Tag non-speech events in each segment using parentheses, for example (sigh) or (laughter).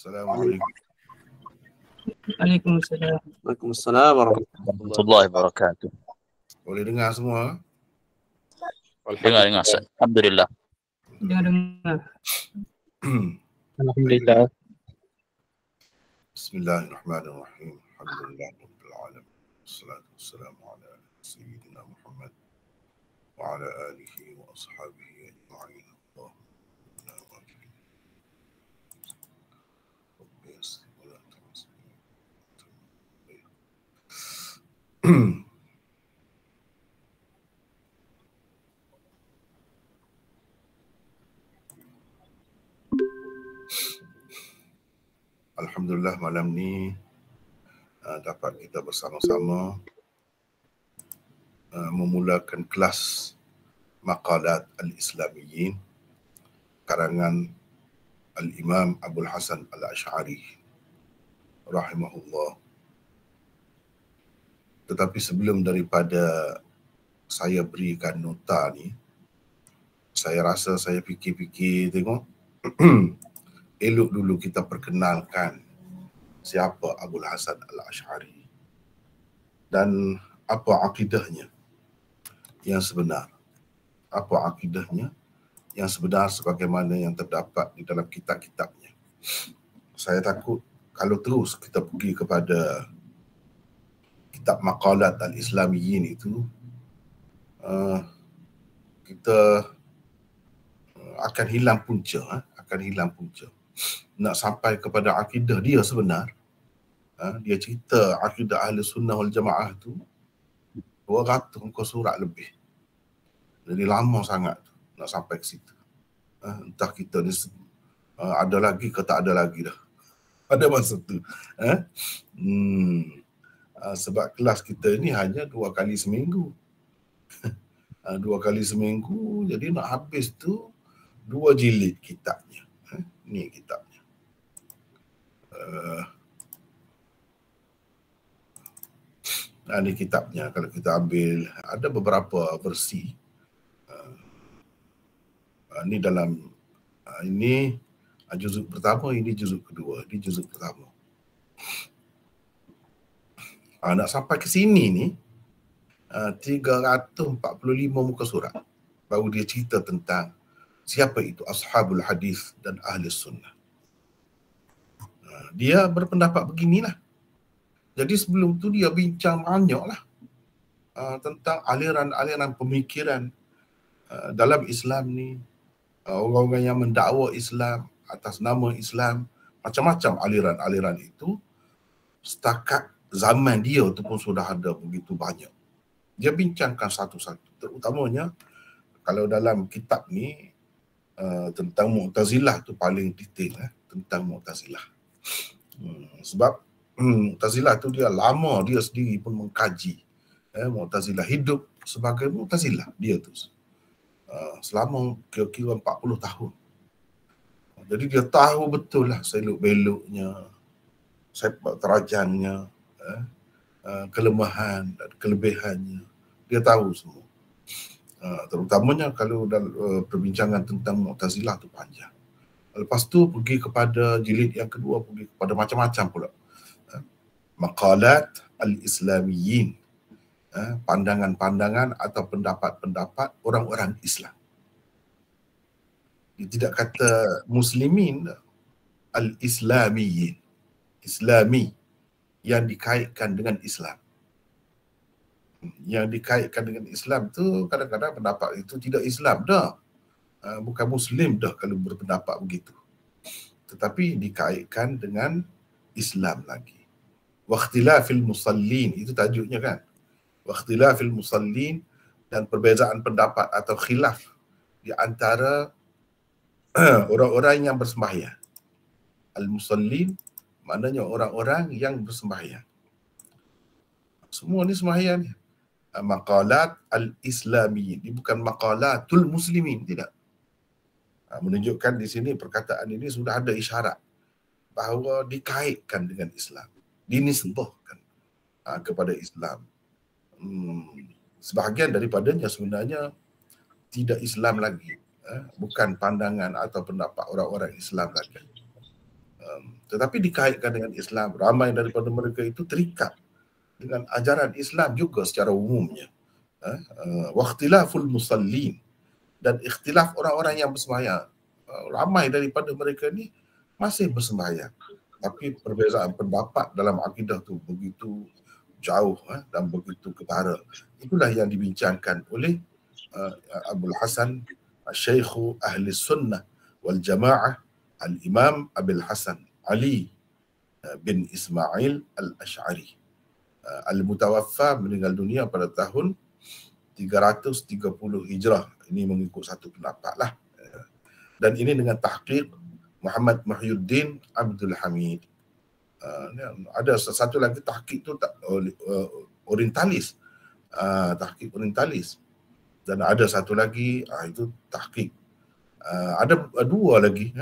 Assalamualaikum. Waalaikumsalam. Waalaikumsalam warahmatullahi wabarakatuh. Boleh dengar semua? Dengar dengar. Alhamdulillah. Dengar dengar. Alhamdulillah. Bismillahirrahmanirrahim. Alhamdulillah rabbil alamin. Wassalatu wassalamu ala sayyidina Muhammad wa ala alihi wa ashabihi ajma'in. (clears throat) Alhamdulillah malam ni uh, dapat kita bersama-sama uh, memulakan kelas Maqalat Al-Islamiyin karangan Al-Imam Abdul Hasan Al-Ash'ari rahimahullah. Tetapi sebelum daripada saya berikan nota ni, saya rasa saya fikir-fikir tengok (clears throat) elok dulu kita perkenalkan siapa Abdul Hasan Al-Ash'ari dan apa akidahnya yang sebenar. Apa akidahnya yang sebenar sebagaimana yang terdapat di dalam kitab-kitabnya. Saya takut kalau terus kita pergi kepada kitab maqalat al-Islamiyin itu uh, kita uh, akan hilang punca, uh, akan hilang punca nak sampai kepada akidah dia sebenar ha, dia cerita akidah ahli sunnah wal jamaah tu 200 muka surat lebih jadi lama sangat tu nak sampai ke situ ha, entah kita ni ha, ada lagi ke tak ada lagi dah (laughs) pada masa tu ha? hmm. Ha, sebab kelas kita ni hanya dua kali seminggu ha, (laughs) dua kali seminggu jadi nak habis tu dua jilid kitabnya ni kitabnya. Uh, nah, ni kitabnya kalau kita ambil ada beberapa versi. Uh, uh, ni dalam uh, ini uh, juzuk pertama, ini juzuk kedua, ini juzuk pertama. Uh, nak sampai ke sini ni uh, 345 muka surat baru dia cerita tentang siapa itu ashabul hadis dan ahli sunnah. Ha, dia berpendapat beginilah. Jadi sebelum tu dia bincang banyaklah uh, tentang aliran-aliran pemikiran uh, dalam Islam ni. Uh, orang-orang yang mendakwa Islam atas nama Islam. Macam-macam aliran-aliran itu setakat zaman dia tu pun sudah ada begitu banyak. Dia bincangkan satu-satu. Terutamanya kalau dalam kitab ni Uh, tentang Mu'tazilah tu paling detail eh, tentang Mu'tazilah. Hmm, sebab hmm, Mu'tazilah tu dia lama dia sendiri pun mengkaji eh, Mu'tazilah hidup sebagai Mu'tazilah dia tu. Uh, selama kira-kira 40 tahun. Jadi dia tahu betul lah seluk-beluknya, sepak terajannya, uh, kelemahan dan kelebihannya. Dia tahu semua. Ah, terutamanya kalau dalam uh, perbincangan tentang Mu'tazilah tu panjang. Lepas tu pergi kepada jilid yang kedua pergi kepada macam-macam pula. Uh, maqalat al-Islamiyin. Uh, pandangan-pandangan atau pendapat-pendapat orang-orang Islam. Dia tidak kata muslimin al-Islamiyin. Islami yang dikaitkan dengan Islam yang dikaitkan dengan Islam tu kadang-kadang pendapat itu tidak Islam dah. Uh, bukan Muslim dah kalau berpendapat begitu. Tetapi dikaitkan dengan Islam lagi. Waqtilafil musallin, itu tajuknya kan. Waqtilafil musallin dan perbezaan pendapat atau khilaf di antara (clears throat) orang-orang yang bersembahyang. Al-musallin maknanya orang-orang yang bersembahyang. Semua ni sembahyang ni. Uh, maqalat al-islami. Ini bukan maqalatul muslimin, tidak. Uh, menunjukkan di sini perkataan ini sudah ada isyarat bahawa dikaitkan dengan Islam. Dinisbahkan uh, kepada Islam. Hmm, sebahagian daripadanya sebenarnya tidak Islam lagi. Bukan pandangan atau pendapat orang-orang Islam lagi. Um, tetapi dikaitkan dengan Islam ramai daripada mereka itu terikat dengan ajaran Islam juga secara umumnya. Uh, uh, waqtilaful musallin. Dan ikhtilaf orang-orang yang bersembahyang. Uh, ramai daripada mereka ni masih bersembahyang. Tapi perbezaan pendapat dalam akidah tu begitu jauh uh, dan begitu ketara. Itulah yang dibincangkan oleh uh, Abdul Hasan Syekh Ahli Sunnah wal Jamaah Al-Imam Abil Hasan Ali uh, bin Ismail Al-Ash'ari. Uh, Al-Mutawaffa meninggal dunia pada tahun 330 Hijrah. Ini mengikut satu pendapat lah. Uh, dan ini dengan tahqiq Muhammad Muhyiddin Abdul Hamid. Ada satu lagi tahqiq tu orientalis. Tahqiq orientalis. Dan ada satu lagi itu tahqiq. Ada dua lagi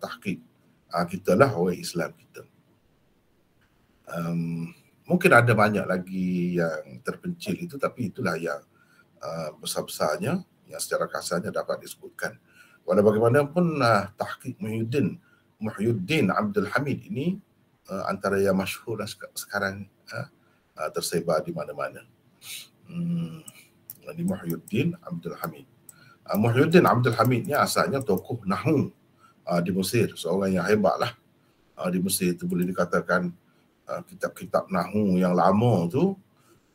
tahqiq uh, kita lah orang Islam kita. Um, mungkin ada banyak lagi yang terpencil itu tapi itulah yang uh, besar-besarnya yang secara kasarnya dapat disebutkan. Walau bagaimanapun uh, tahqiq Muhyiddin Muhyiddin Abdul Hamid ini uh, antara yang masyhur lah sekarang uh, uh, tersebar di mana-mana. Hmm, ini Muhyiddin Abdul Hamid. Uh, Muhyiddin Abdul Hamid ni asalnya tokoh Nahu uh, di Mesir. Seorang yang hebatlah. Uh, di Mesir itu boleh dikatakan uh, kitab-kitab Nahu yang lama tu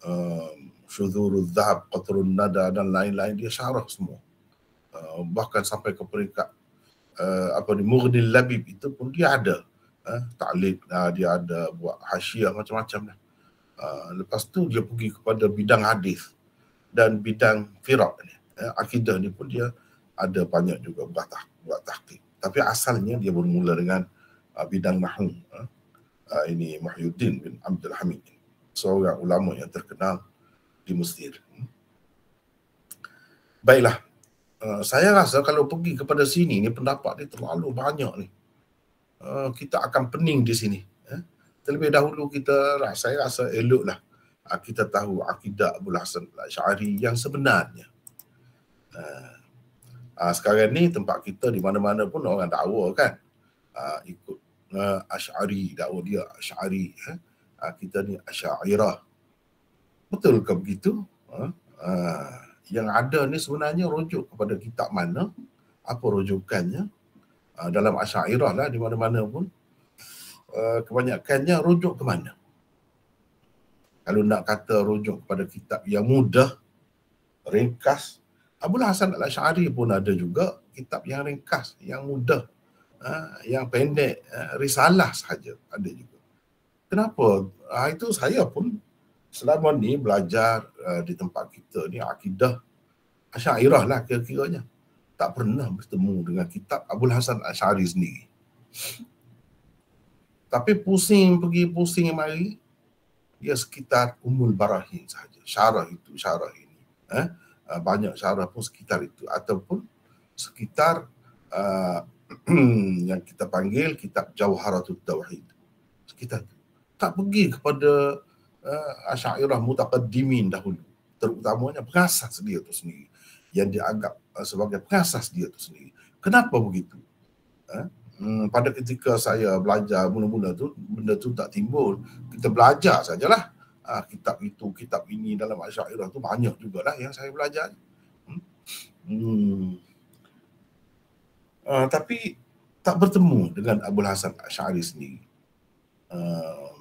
uh, Syudzurul Zahab, Qatrun Nada dan lain-lain dia syarah semua. Uh, bahkan sampai ke peringkat uh, apa ni Mughnil Labib itu pun dia ada. Uh, taklid uh, dia ada buat hasyiah macam-macam lah. Uh, lepas tu dia pergi kepada bidang hadis dan bidang firak ni. Uh, akidah ni pun dia ada banyak juga buat tahqiq tapi asalnya dia bermula dengan uh, bidang nahu uh, uh, ini Muhyiddin bin Abdul Hamid. Seorang ulama yang terkenal di Mesir. Baiklah uh, saya rasa kalau pergi kepada sini ni pendapat ni terlalu banyak ni. Uh, kita akan pening di sini uh. terlebih dahulu kita saya rasa eloklah uh, kita tahu akidah Abu Hasan Al-Syari yang sebenarnya. Uh, Uh, sekarang ni tempat kita di mana-mana pun orang dakwa kan. Uh, ikut uh, Asy'ari, dakwa dia Asy'ari. Eh? Uh, kita ni Asy'ariyah. Betul ke begitu? Uh, uh, yang ada ni sebenarnya rujuk kepada kitab mana? Apa rujukannya? Uh, dalam Asy'ariyah lah di mana-mana pun. Uh, kebanyakannya rujuk ke mana? Kalau nak kata rujuk kepada kitab yang mudah, ringkas, Abu Hasan Al-Ash'ari pun ada juga kitab yang ringkas, yang mudah, ha, yang pendek, ha, risalah sahaja ada juga. Kenapa? Ha, itu saya pun selama ni belajar di tempat kita ni akidah Asy'ariyah lah kira-kiranya. Tak pernah bertemu dengan kitab Abu Hasan Al-Ash'ari sendiri. Tapi pusing pergi pusing mari dia sekitar Umul Barahin sahaja. Syarah itu, syarah ini. Eh? Uh, banyak syarah pun sekitar itu. Ataupun sekitar uh, (clears throat) yang kita panggil kitab Jawharatul Tauhid. Sekitar itu. Tak pergi kepada uh, Asy'ariyah mutaqaddimin dahulu. Terutamanya pengasas dia itu sendiri. Yang dianggap uh, sebagai pengasas dia itu sendiri. Kenapa begitu? Uh, Hmm, pada ketika saya belajar mula-mula tu benda tu tak timbul. Kita belajar sajalah uh, kitab itu, kitab ini dalam Asy'ariyah tu banyak jugalah yang saya belajar. Hmm. Uh, tapi tak bertemu dengan Abu Hasan Asy'ari sendiri. Uh,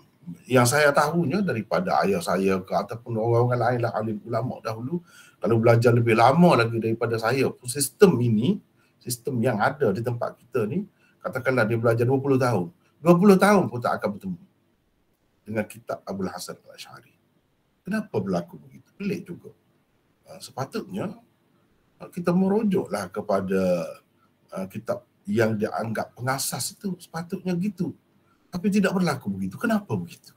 yang saya tahunya daripada ayah saya ke ataupun orang-orang lain lah alim ulama dahulu kalau belajar lebih lama lagi daripada saya sistem ini sistem yang ada di tempat kita ni katakanlah dia belajar 20 tahun 20 tahun pun tak akan bertemu dengan kitab Abu Hasan al-Ash'ari. Kenapa berlaku begitu? Pelik juga. Uh, sepatutnya uh, kita merujuklah kepada uh, kitab yang dianggap pengasas itu sepatutnya gitu. Tapi tidak berlaku begitu. Kenapa begitu?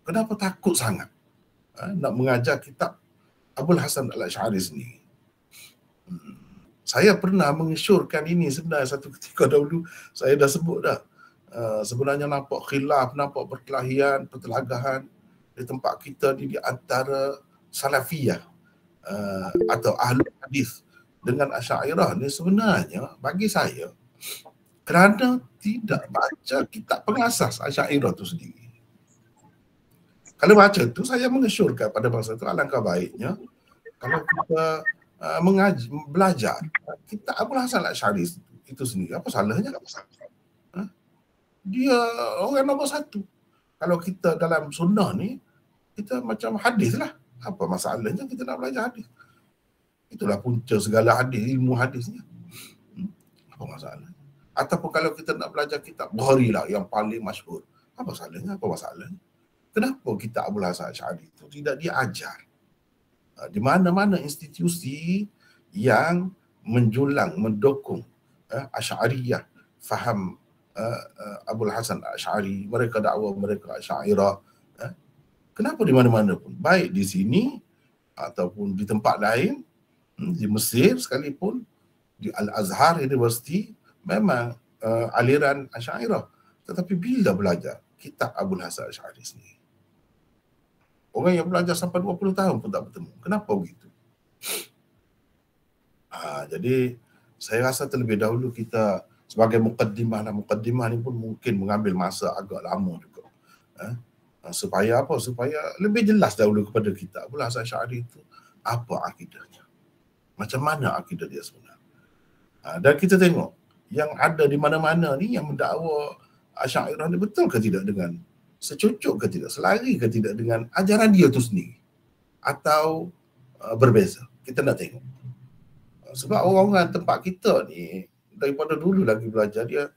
Kenapa takut sangat nak mengajar kitab Abu Hasan al-Ash'ari sendiri? Hmm. Saya pernah mengisyorkan ini sebenarnya satu ketika dahulu saya dah sebut dah Uh, sebenarnya nampak khilaf, nampak perkelahian, pertelagahan di tempat kita ni di antara salafiyah uh, atau ahli hadis dengan asyairah ni sebenarnya bagi saya kerana tidak baca kitab pengasas Asy'ariyah itu sendiri. Kalau baca tu saya mengesyorkan pada masa itu alangkah baiknya kalau kita uh, mengaji belajar kitab Abu Hasan Asy'ari itu sendiri apa salahnya? Apa salah? Ha? Dia orang nombor satu. Kalau kita dalam sunnah ni kita macam hadis lah. Apa masalahnya kita nak belajar hadis? Itulah punca segala hadis, ilmu hadisnya. Hmm? Apa masalah? Ataupun kalau kita nak belajar kitab Bukhari lah yang paling masyhur. Apa salahnya? Apa masalahnya? Kenapa kita Abu Hasan Asy'ari itu tidak diajar? Ah, di mana-mana institusi yang menjulang, mendukung uh, Asy'ariyah, faham uh, uh, Abu Hasan Asy'ari, mereka dakwa mereka Asy'ariyah. Uh, kenapa di mana-mana pun? Baik di sini ataupun di tempat lain, hmm, di Mesir sekalipun, di Al-Azhar University, memang uh, aliran Asy'ariyah. Tetapi bila belajar kitab Abu Hasan Asy'ari sendiri? Orang yang belajar sampai 20 tahun pun tak bertemu. Kenapa begitu? Ha, jadi saya rasa terlebih dahulu kita sebagai mukaddimah dan mukaddimah ni pun mungkin mengambil masa agak lama juga. Ha, supaya apa? Supaya lebih jelas dahulu kepada kita. Abu Hasan Syari itu apa akidahnya? Macam mana akidah dia sebenarnya? Ha, dan kita tengok yang ada di mana-mana ni yang mendakwa Asy'ariyah ni betul ke tidak dengan secocok ke tidak, selari ke tidak dengan ajaran dia tu sendiri atau uh, berbeza. Kita nak tengok. Sebab orang-orang tempat kita ni daripada dulu lagi belajar dia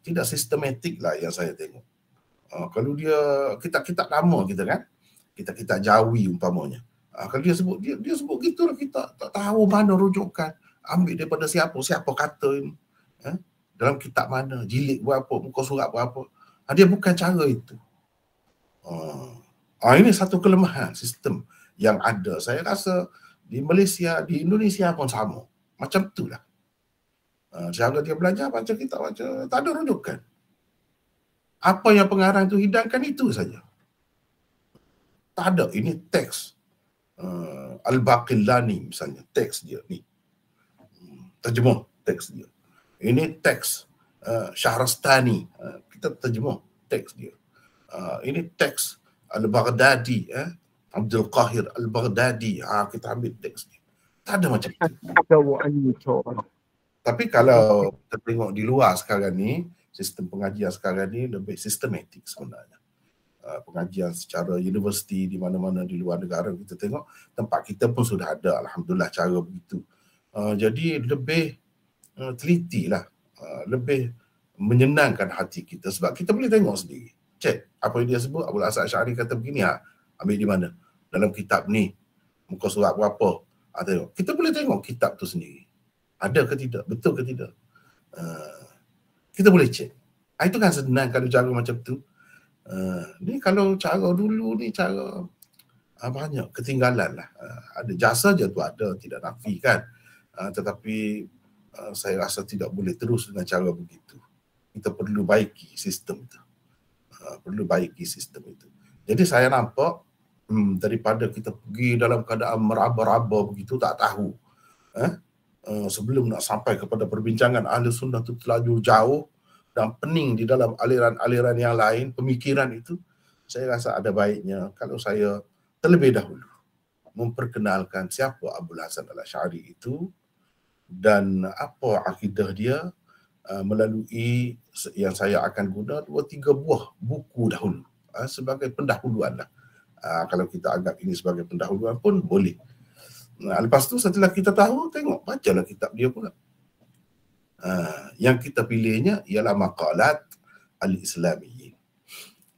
tidak sistematik lah yang saya tengok. Uh, kalau dia kitab-kitab lama kita kan, kitab-kitab jawi umpamanya. Uh, kalau dia sebut dia dia sebut gitulah kita tak tahu mana rujukan. Ambil daripada siapa, siapa kata ini. Uh, dalam kitab mana, jilid berapa, muka surat berapa. Uh, dia bukan cara itu. Uh, ini satu kelemahan sistem yang ada. Saya rasa di Malaysia, di Indonesia pun sama. Macam itulah. Uh, cara dia belajar baca kita baca tak ada rujukan. Apa yang pengarang itu hidangkan itu saja. Tak ada. Ini teks. Uh, Al-Baqillani misalnya. Teks dia ni. Terjemah teks dia. Ini teks uh, Syahrastani. Uh, kita terjemah teks dia. Uh, ini teks Al-Baghdadi eh? Abdul Qahir Al-Baghdadi ha, kita ambil teks ni tak ada macam itu tapi kalau kita tengok di luar sekarang ni sistem pengajian sekarang ni lebih sistematik sebenarnya. Uh, pengajian secara universiti di mana-mana di luar negara kita tengok tempat kita pun sudah ada Alhamdulillah cara begitu. Uh, jadi lebih uh, teliti lah. Lebih menyenangkan hati kita sebab kita boleh tengok sendiri. Cek apa yang dia sebut Abu Hasan Asy'ari kata begini ha ambil di mana? Dalam kitab ni muka surat berapa? Ha, tengok. Kita boleh tengok kitab tu sendiri ada ke tidak? Betul ke tidak? Uh, kita boleh cek ha, itu kan senang kalau cara macam tu. Uh, ni kalau cara dulu ni cara uh, banyak ketinggalan lah. Uh, ada jasa je tu ada tidak nafi kan? Uh, tetapi uh, saya rasa tidak boleh terus dengan cara begitu. Kita perlu baiki sistem tu. Ah, perlu baiki sistem itu. Jadi saya nampak hmm, daripada kita pergi dalam keadaan meraba-raba begitu tak tahu. Eh? Uh, sebelum nak sampai kepada perbincangan ahli sunnah itu terlalu jauh dan pening di dalam aliran-aliran yang lain, pemikiran itu, saya rasa ada baiknya kalau saya terlebih dahulu memperkenalkan siapa Abu Hasan al-Ash'ari itu dan apa akidah dia uh, melalui yang saya akan guna dua tiga buah buku dahulu uh, sebagai pendahuluan lah. Kalau kita anggap ini sebagai pendahuluan pun boleh. Nah, lepas tu setelah kita tahu, tengok bacalah kitab dia pula. Uh, yang kita pilihnya ialah maqalat al-Islamiyin.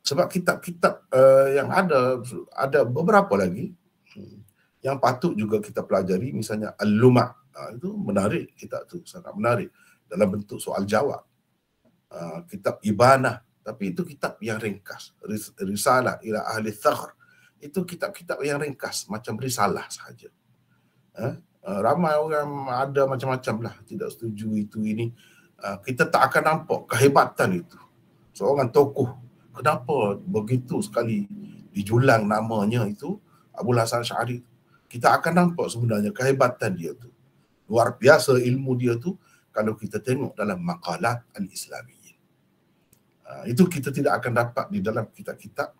Sebab kitab-kitab uh, yang ada ada beberapa lagi hmm, yang patut juga kita pelajari misalnya Al-Luma' uh, itu menarik kitab tu sangat menarik dalam bentuk soal jawab. Uh, kitab Ibanah. Tapi itu kitab yang ringkas. Risalah ila ahli thakhr. Itu kitab-kitab yang ringkas. Macam risalah sahaja. Uh, uh, ramai orang ada macam-macam lah. Tidak setuju itu ini. Uh, kita tak akan nampak kehebatan itu. Seorang tokoh. Kenapa begitu sekali dijulang namanya itu. Abu Hasan Syarif. Kita akan nampak sebenarnya kehebatan dia tu. Luar biasa ilmu dia tu kalau kita tengok dalam maqalat al-Islamiyin. Uh, itu kita tidak akan dapat di dalam kitab-kitab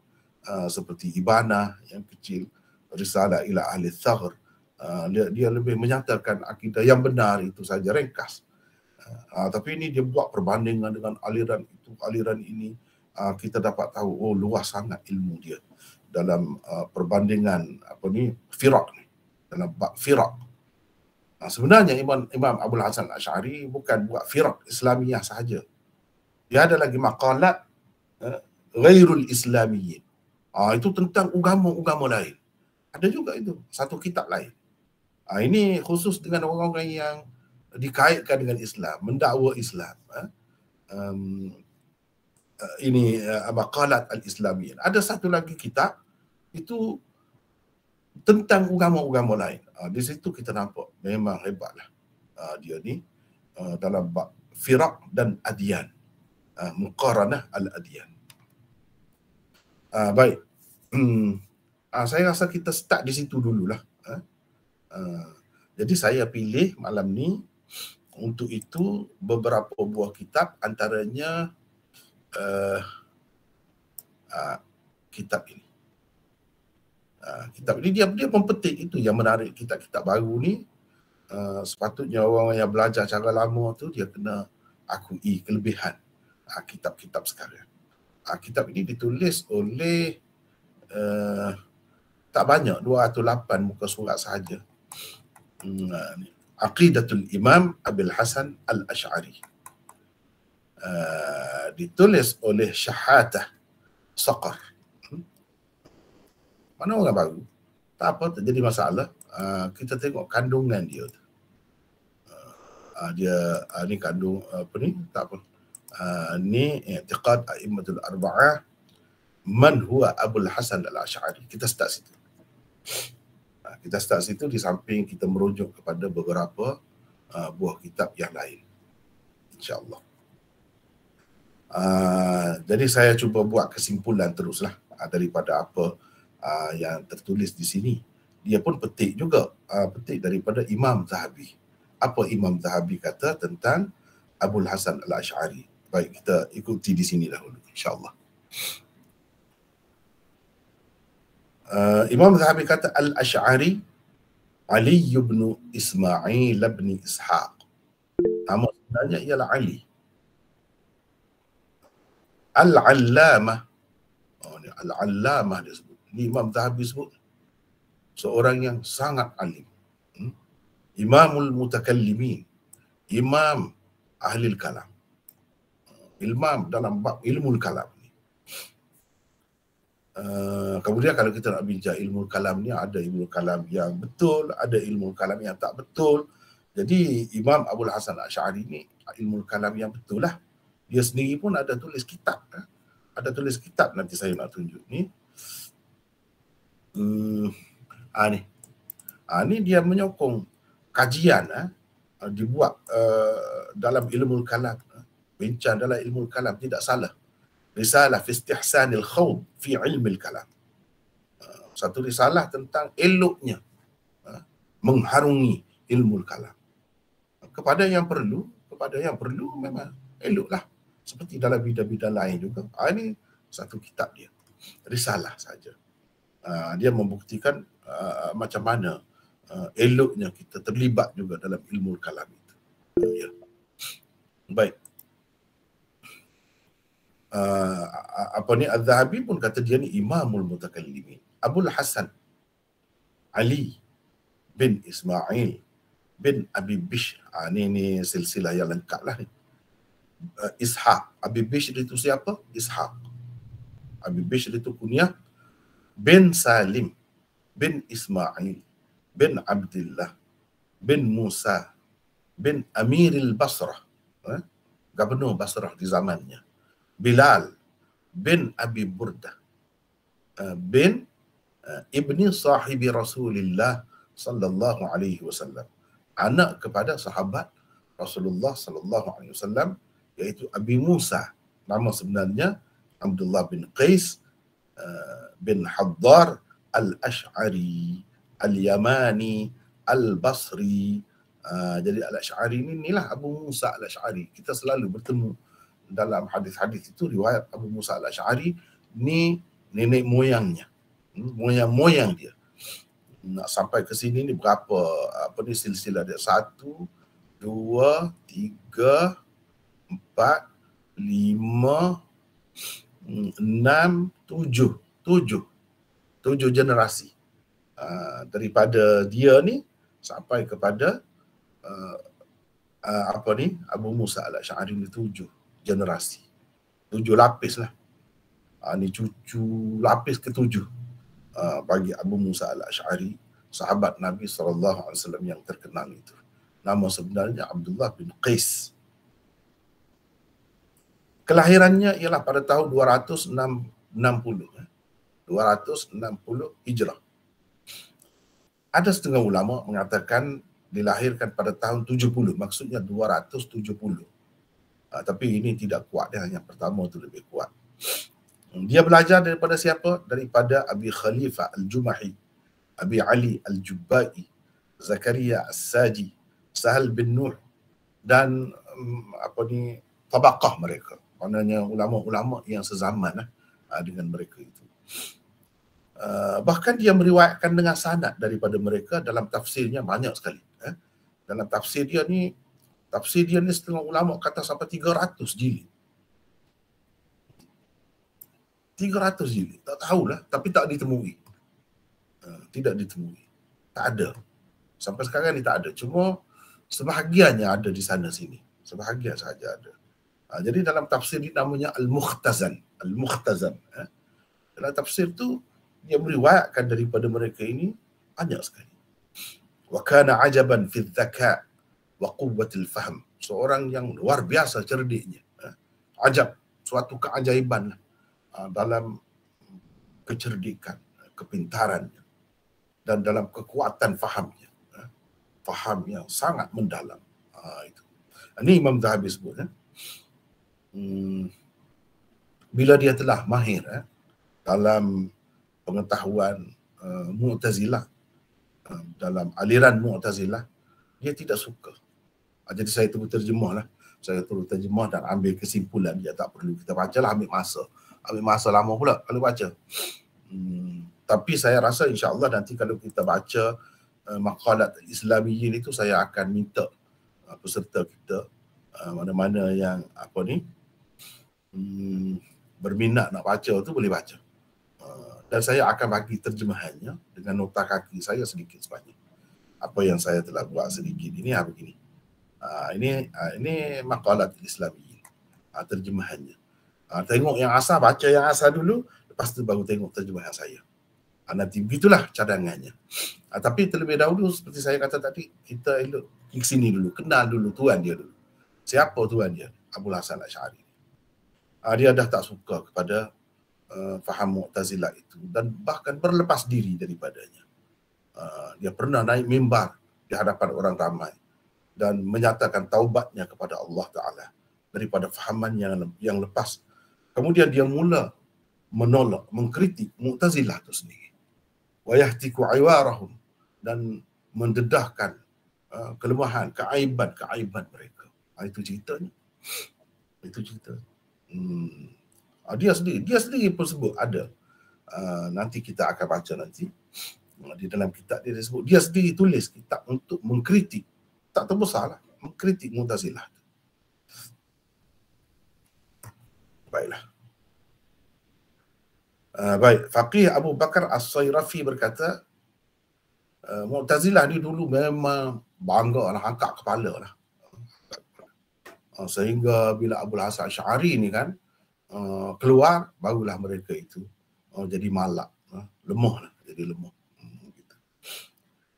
uh, seperti Ibana yang kecil, Risalah ila Ahli Thaghr. Uh, dia, dia lebih menyatakan akidah yang benar itu saja ringkas. Uh, tapi ini dia buat perbandingan dengan aliran itu, aliran ini. Uh, kita dapat tahu, oh luas sangat ilmu dia dalam uh, perbandingan apa ni firak ni dalam bab firak Nah, sebenarnya Imam Imam Abdul Hasan Ash'ari bukan buat firak Islamiyah sahaja. Dia ada lagi maqalat uh, ghairul Islamiyyin. Ah itu tentang agama-agama lain. Ada juga itu satu kitab lain. Ah ini khusus dengan orang-orang yang dikaitkan dengan Islam, mendakwa Islam. Uh, um, uh, ini uh, maqalat al-Islamiyyin. Ada satu lagi kitab itu tentang agama-agama lain. Uh, di situ kita nampak memang hebatlah uh, dia ni uh, dalam bab firak dan adian. Uh, muqaranah al-adian. Uh, baik. Hmm. Uh, saya rasa kita start di situ dululah. Uh, uh, jadi saya pilih malam ni untuk itu beberapa buah kitab antaranya uh, uh, kitab ini. Ah, kitab ini dia dia mempetik itu yang menarik kitab-kitab baru ni uh, sepatutnya orang yang belajar cara lama tu dia kena akui kelebihan uh, kitab-kitab sekarang. Uh, kitab ini ditulis oleh uh, tak banyak 208 muka surat sahaja. Hmm, Aqidatul Imam Abil Hasan Al-Ash'ari. Uh, ditulis oleh Syahatah Saqar. Mana orang baru? Tak apa, tak jadi masalah. Uh, kita tengok kandungan dia. Uh, dia uh, ni kandung uh, apa ni? Tak apa. Uh, ni i'tiqad a'immatul arba'ah man huwa Abul Hasan al-Ash'ari. Kita start situ. Kita start situ di samping kita merujuk kepada beberapa uh, buah kitab yang lain. InsyaAllah. Uh, jadi saya cuba buat kesimpulan teruslah uh, daripada apa uh, yang tertulis di sini. Dia pun petik juga, uh, petik daripada Imam Zahabi. Apa Imam Zahabi kata tentang Abul Hasan Al-Ash'ari. Baik, kita ikuti di sini dahulu, insyaAllah. Uh, Imam Zahabi kata Al-Ash'ari Ali ibn Ismail ibn Ishaq. Nama sebenarnya ialah Ali. Al-Allamah. Oh, Al-Allamah dia sebut ni Imam Zahabi sebut seorang yang sangat alim. Hmm? Imamul mutakallimin. Imam ahli kalam. Imam dalam bab ilmu kalam ni. Uh, kemudian kalau kita nak bincang ilmu kalam ni ada ilmu kalam yang betul, ada ilmu kalam yang tak betul. Jadi Imam Abdul Hasan Asy'ari ni ilmu kalam yang betul lah. Dia sendiri pun ada tulis kitab. Eh? Ada tulis kitab nanti saya nak tunjuk ni hmm, ah ni ah ni dia menyokong kajian ah dibuat uh, dalam ilmu kalam bincang dalam ilmu kalam tidak salah risalah fi istihsanil khawd fi ilmu kalam uh, satu risalah tentang eloknya uh, mengharungi ilmu kalam kepada yang perlu kepada yang perlu memang eloklah seperti dalam bidang-bidang lain juga ah, ini satu kitab dia risalah saja Ah, dia membuktikan macam mana eloknya kita terlibat juga dalam ilmu kalam itu. Ya. Baik. Uh, apa ni Az-Zahabi pun kata dia ni imamul mutakallimin. Abdul Hasan Ali bin Ismail bin Abi Bishr. Uh, ni, ni silsilah yang lengkap lah ni. Uh, Ishaq. Abi Bishr itu siapa? Ishaq. Abi Bishr itu kunyah bin Salim bin Ismail bin Abdullah bin Musa bin Amiril Basrah eh? gubernur Basrah di zamannya Bilal bin Abi Burda uh, bin uh, ibni sahibi Rasulullah sallallahu alaihi wasallam. Anak kepada sahabat Rasulullah sallallahu alaihi wasallam iaitu Abi Musa. Nama sebenarnya Abdullah bin Qais bin Haddar al-Ash'ari al-Yamani al-Basri. Uh, jadi Al-Ash'ari ni inilah Abu Musa Al-Ash'ari. Kita selalu bertemu dalam hadis-hadis itu riwayat Abu Musa Al-Ash'ari ni nenek moyangnya. Hmm, moyang-moyang dia. Nak sampai ke sini ni berapa apa ni silsilah dia? Satu, dua, tiga, empat, lima, enam, tujuh. Tujuh. Tujuh generasi. Uh, daripada dia ni sampai kepada uh, uh, apa ni Abu Musa al-Ash'ari ni tujuh generasi. Tujuh lapis lah. Uh, ni cucu lapis ketujuh uh, bagi Abu Musa al-Ash'ari sahabat Nabi SAW yang terkenal itu. Nama sebenarnya Abdullah bin Qais kelahirannya ialah pada tahun 260 260 eh. Hijrah. Ada setengah ulama mengatakan dilahirkan pada tahun 70, maksudnya 270. Uh, tapi ini tidak kuat, dia hanya pertama itu lebih kuat. Dia belajar daripada siapa? Daripada Abi Khalifah Al-Jumahi, Abi Ali Al-Jubbai, Zakaria As-Saji, Sahal bin Nuh dan um, apa ni tabaqah mereka maknanya ulama-ulama yang sezaman lah, dengan mereka itu. Uh, bahkan dia meriwayatkan dengan sanad daripada mereka dalam tafsirnya banyak sekali. Eh. Dalam tafsir dia ni, tafsir dia ni setengah ulama kata sampai 300 jilid. 300 jilid, tak tahulah tapi tak ditemui. Uh, tidak ditemui. Tak ada. Sampai sekarang ni tak ada. Cuma sebahagiannya ada di sana sini. Sebahagian saja ada. Ha, jadi dalam tafsir ini namanya Al-Mukhtazan. Al-Mukhtazan. Ha. Dalam tafsir tu dia meriwayatkan daripada mereka ini banyak sekali. Wa kana ajaban fi dzaka wa quwwatil fahm. Seorang yang luar biasa cerdiknya. Ha. Ajab, suatu keajaiban ha, dalam kecerdikan, kepintarannya dan dalam kekuatan fahamnya. Ha. Faham yang sangat mendalam. Itu. Ini Imam Zahabi sebut. Hmm, bila dia telah mahir dalam pengetahuan uh, Mu'tazilah dalam aliran Mu'tazilah dia tidak suka jadi saya terus terjemah lah saya terus terjemah dan ambil kesimpulan dia tak perlu kita baca lah ambil masa ambil masa lama pula kalau baca hmm, tapi saya rasa insyaAllah nanti kalau kita baca uh, makalat Islamiyin itu saya akan minta uh, peserta kita uh, mana-mana yang apa ni hmm, berminat nak baca tu boleh baca. Uh, dan saya akan bagi terjemahannya dengan nota kaki saya sedikit sebanyak. Apa yang saya telah buat sedikit ini apa begini. Uh, ini uh, ini makalat Islami. Uh, terjemahannya. Tengok yang asal, baca yang asal dulu, lepas tu baru tengok terjemahan saya. Nanti begitulah cadangannya. Tapi terlebih dahulu seperti saya kata tadi, kita elok ke sini dulu, kenal dulu tuan dia dulu. Siapa tuan dia? Abu Hasan Asy'ari uh, dia dah tak suka kepada uh, faham Mu'tazilah itu dan bahkan berlepas diri daripadanya. Dia pernah naik mimbar di hadapan orang ramai dan menyatakan taubatnya kepada Allah Taala daripada fahaman yang yang lepas. Kemudian dia mula menolak, mengkritik Mu'tazilah itu sendiri. Wa yahtiku aywarahum dan mendedahkan uh, kelemahan, keaiban-keaiban mereka. Uh, itu ceritanya. Itu ceritanya. Hmm. Ah, dia sendiri, dia sendiri pun sebut ada. Uh, nanti kita akan baca nanti. Uh, di dalam kitab dia, dia sebut, dia sendiri tulis kitab untuk mengkritik. Tak terbesar lah, mengkritik Mu'tazilah. Baiklah. Uh, baik, Faqih Abu Bakar As-Sayrafi berkata, uh, Mu'tazilah ni dulu memang bangga lah, angkat kepala lah. Uh, sehingga bila Abu Hasan Syari ni kan uh, keluar barulah mereka itu uh, jadi malak uh, lemah lah jadi lemah.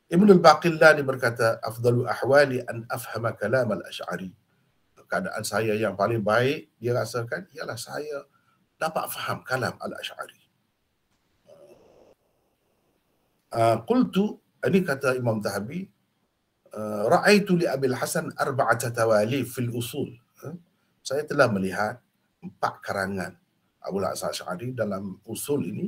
Ibn al-Baqillani berkata afdalu ahwali an afhama kalam al-Ash'ari. Keadaan saya yang paling baik dia rasakan ialah saya dapat faham kalam al-Ash'ari. Uh, qultu ini kata Imam Zahabi ra'aitu li Abil Hasan arba'ata tawalif fil usul. Saya telah melihat empat karangan Abu Hasan Asy'ari dalam usul ini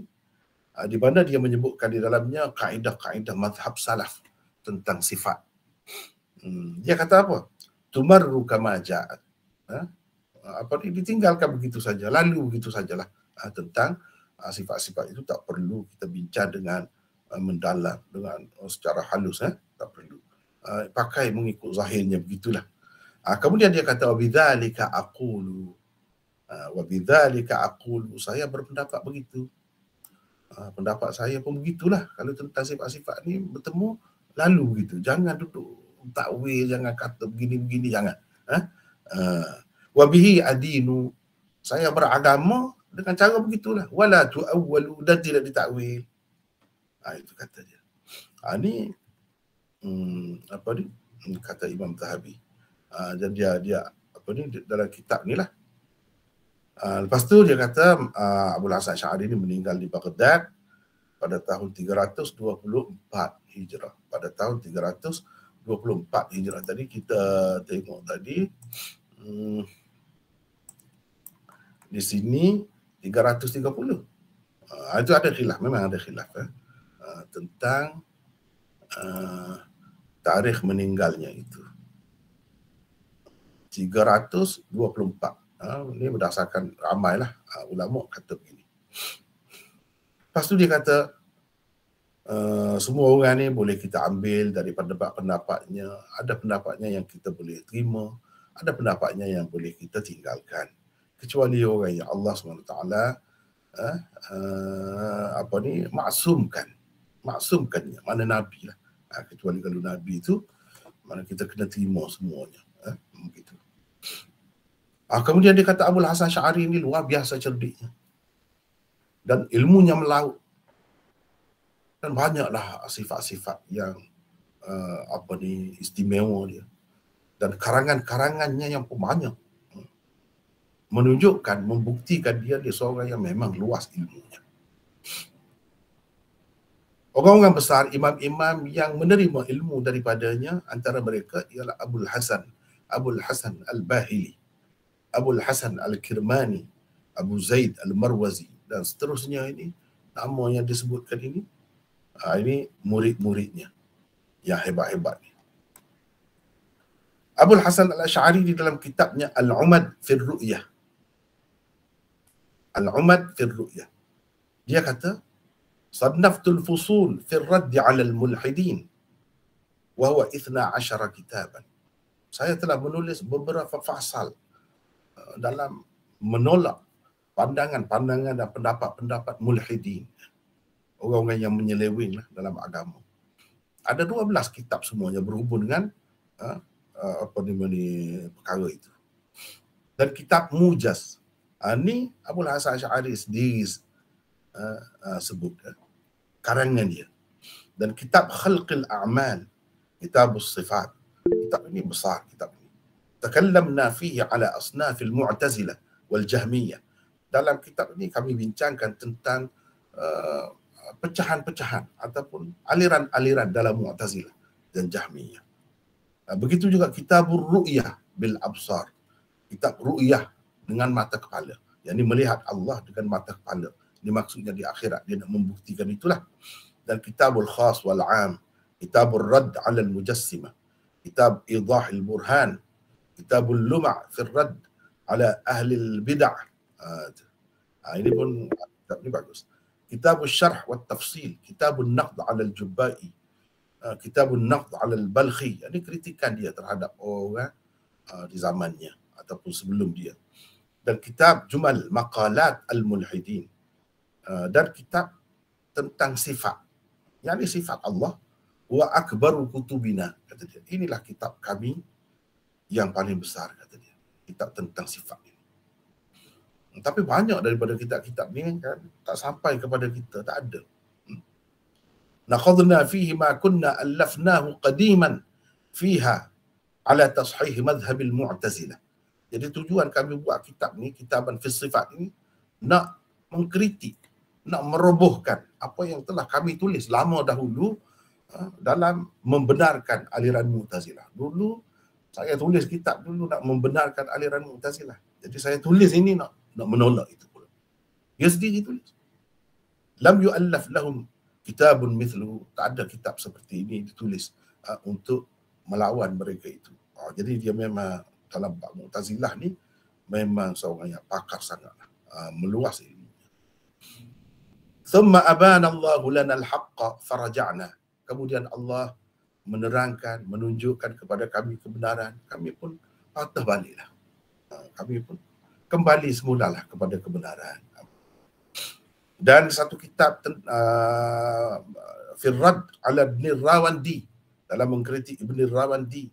di mana dia menyebutkan di dalamnya kaedah-kaedah mazhab salaf tentang sifat. Hmm, dia kata apa? Tumarru kama ja'at. Ha? Apa ni ditinggalkan begitu saja, lalu begitu sajalah ha, tentang ha, sifat-sifat itu tak perlu kita bincang dengan uh, mendalam dengan uh, secara halus eh tak perlu. Uh, pakai mengikut zahirnya begitulah. Uh, kemudian dia kata wabidzalika aqulu uh, wabidzalika aqulu saya berpendapat begitu. Uh, pendapat saya pun begitulah. Kalau tentang sifat-sifat ni bertemu lalu begitu. Jangan duduk takwil jangan kata begini-begini jangan. Ha? Uh, wa bihi adinu. Saya beragama dengan cara begitulah. Wala tuawwalu dan tidak ditakwil. Ha, itu kata dia. Ha, ni hmm, apa ni? Hmm, kata Imam Tahabi. Ha, dan dia dia apa ni? Dalam kitab ni lah ha, lepas tu dia kata uh, Abu Hasan Syari ni meninggal di Baghdad pada tahun 324 Hijrah. Pada tahun 324 24 Hijrah tadi kita tengok tadi hmm, di sini 330 uh, itu ada khilaf memang ada khilaf eh, uh, tentang uh, tarikh meninggalnya itu. 324 uh, ini berdasarkan ramailah uh, ulama kata begini lepas tu dia kata Uh, semua orang ni boleh kita ambil dari pendapat-pendapatnya. Ada pendapatnya yang kita boleh terima. Ada pendapatnya yang boleh kita tinggalkan. Kecuali orang yang Allah SWT uh, uh, apa ni, maksumkan. Maksumkannya. Mana Nabi lah. Uh, kecuali kalau Nabi itu, mana kita kena terima semuanya. Uh, begitu. Uh, kemudian dia kata Abu Hasan Syari ini luar biasa cerdiknya. Dan ilmunya melaut. Dan banyaklah sifat-sifat yang uh, apa ni istimewa dia. Dan karangan-karangannya yang pun banyak. Menunjukkan membuktikan dia dia seorang yang memang luas ilmunya. Orang-orang besar imam-imam yang menerima ilmu daripadanya antara mereka ialah Abdul Hasan Abdul Hasan Al-Bahili Abdul Hasan Al-Kirmani Abu Zaid Al-Marwazi dan seterusnya ini nama yang disebutkan ini Ha, ini murid-muridnya yang hebat-hebat ni. Abdul Hasan Al-Ash'ari di dalam kitabnya Al-Umad fil Ru'yah. Al-Umad fil Ru'yah. Dia kata, Sadnaftul fusul fil raddi ala al-mulhidin wa huwa ithna ashara kitaban. Saya telah menulis beberapa fasal dalam menolak pandangan-pandangan dan pendapat-pendapat mulhidin orang-orang yang menyeleweng lah dalam agama. Ada 12 kitab semuanya berhubung dengan uh, uh, apa ni ni perkara itu. Dan kitab Mujaz. Uh, ni Abu Hasan Asy'ari sendiri sebut karangan dia. Dan kitab Khalqil A'mal, kitab Sifat. Kitab ini besar kitab ini. Fihi ala asnafil mu'tazilah wal jahmiyah. Dalam kitab ini kami bincangkan tentang uh, pecahan-pecahan ataupun aliran-aliran dalam Mu'tazilah dan Jahmiyah. Ah, begitu juga kitabur ru'yah bil absar. Kitab ru'yah dengan mata kepala. Yang ini melihat Allah dengan mata kepala. Ini maksudnya di akhirat. Dia nak membuktikan itulah. Dan kitabul khas wal am. Kitabul rad ala al-mujassimah. Kitab idah al-burhan kitab luma fi rad ala ahli bidah. Ha, ini pun kitab ni bagus. Kitab syarh wa tafsil kitab naqd ala al jubai ah, kitab naqd ala al balkhi ini kritikan dia terhadap orang uh, di zamannya ataupun sebelum dia. Dan kitab jumal maqalat al mulhidin dan kitab tentang sifat. Yang ini sifat Allah. Wa akbaru kutubina kata dia. Inilah kitab kami yang paling besar kata dia kitab tentang sifat tapi banyak daripada kitab-kitab ni kan tak sampai kepada kita, tak ada. Hmm. Nakhadna fihi ma kunna allafnahu qadiman fiha ala tashih madhhab al-mu'tazilah. Jadi tujuan kami buat kitab ni, kitaban fi sifat ini nak mengkritik, nak merobohkan apa yang telah kami tulis lama dahulu ha, dalam membenarkan aliran Mu'tazilah. Dulu saya tulis kitab dulu nak membenarkan aliran Mu'tazilah. Jadi saya tulis ini nak nak menolak itu pula. Dia sendiri tulis. Lam yu'allaf lahum kitabun mithlu. Tak ada kitab seperti ini ditulis uh, untuk melawan mereka itu. Uh, jadi dia memang dalam bab Mu'tazilah ni memang seorang yang pakar sangatlah. Uh, meluas ini. Thumma abana Allah lana al-haqqa faraja'na. Kemudian Allah menerangkan, menunjukkan kepada kami kebenaran. Kami pun patah baliklah. Uh, kami pun kembali semulalah kepada kebenaran. Dan satu kitab uh, Firrad ala Ibn Rawandi dalam mengkritik Ibn Rawandi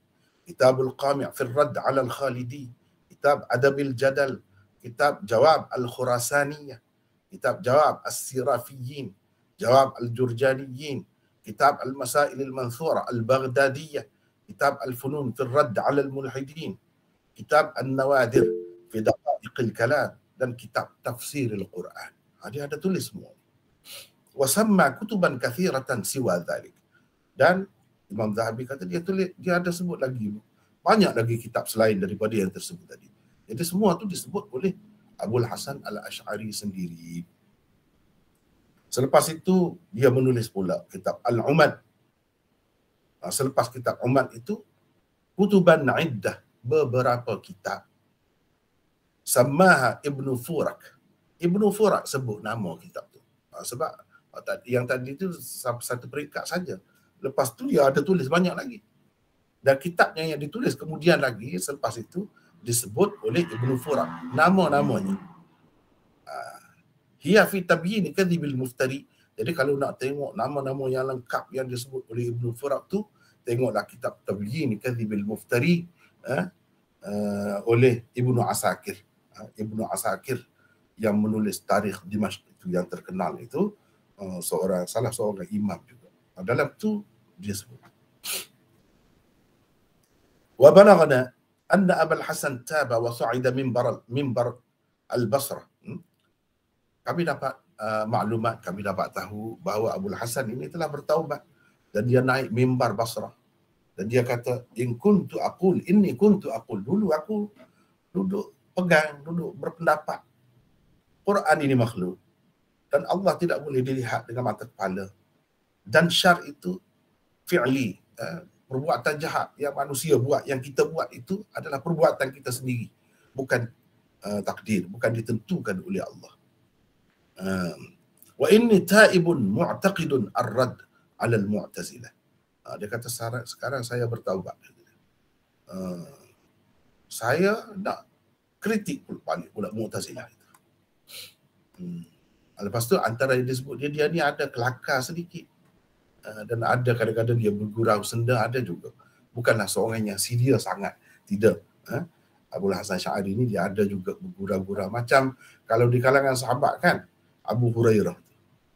Kitabul Qami' Firrad ala Al-Khalidi Kitab Adabil Jadal Kitab Jawab Al-Khurasaniyah Kitab Jawab As-Sirafiyin Jawab Al-Jurjaniyin Kitab Al-Masail Al-Manthura Al-Baghdadiyah Kitab Al-Funun Firrad ala Al-Mulhidin Kitab Al-Nawadir fi daqaiqil kalam dan kitab tafsir al-Quran. Ha, dia ada tulis semua. Wasamma kutuban kathiratan siwa dhalik. Dan Imam Zahabi kata dia tulis, dia ada sebut lagi banyak lagi kitab selain daripada yang tersebut tadi. Jadi semua tu disebut oleh Abu Hasan Al-Ash'ari sendiri. Selepas itu dia menulis pula kitab Al-Umad. Ha, selepas kitab Umad itu kutuban iddah beberapa kitab Samaha Ibnu Furak. Ibnu Furak sebut nama kitab tu. Ha, sebab yang tadi tu satu peringkat saja. Lepas tu dia ada tulis banyak lagi. Dan kitabnya yang ditulis kemudian lagi selepas itu disebut oleh Ibnu Furak. Nama-namanya. Ha, hiya fi tabyin kadhibil muftari. Jadi kalau nak tengok nama-nama yang lengkap yang disebut oleh Ibnu Furak tu, tengoklah kitab Tabyin kadhibil muftari uh, uh, oleh Ibnu Asakir. Uh, Ibnu Asakir yang menulis tarikh Dimashq itu yang terkenal itu uh, seorang salah seorang imam juga. Dalam tu dia sebut. Wa balaghana anna Abu Hasan taba wa sa'ida minbar minbar al-Basrah. Kami dapat uh, maklumat, kami dapat tahu bahawa Abu Hasan ini telah bertaubat dan dia naik mimbar Basrah. Dan dia kata, in kuntu aqul, inni kuntu aqul. Dulu aku duduk pegang, duduk berpendapat. Quran ini makhluk. Dan Allah tidak boleh dilihat dengan mata kepala. Dan syar itu fi'li. Eh, perbuatan jahat yang manusia buat, yang kita buat itu adalah perbuatan kita sendiri. Bukan uh, takdir, bukan ditentukan oleh Allah. Wa inni ta'ibun mu'taqidun ar-rad 'ala al-mu'tazilah. Uh, dia kata sekarang saya bertaubat. Uh, saya nak kritik balik pula Mu'tazilah itu. Hmm. Lepas tu antara yang disebut dia, dia ni ada kelakar sedikit. Uh, dan ada kadang-kadang dia bergurau senda ada juga. Bukanlah seorang yang serius sangat. Tidak. Uh, Abu Hasan Syahari ni dia ada juga bergurau-gurau. Macam kalau di kalangan sahabat kan, Abu Hurairah.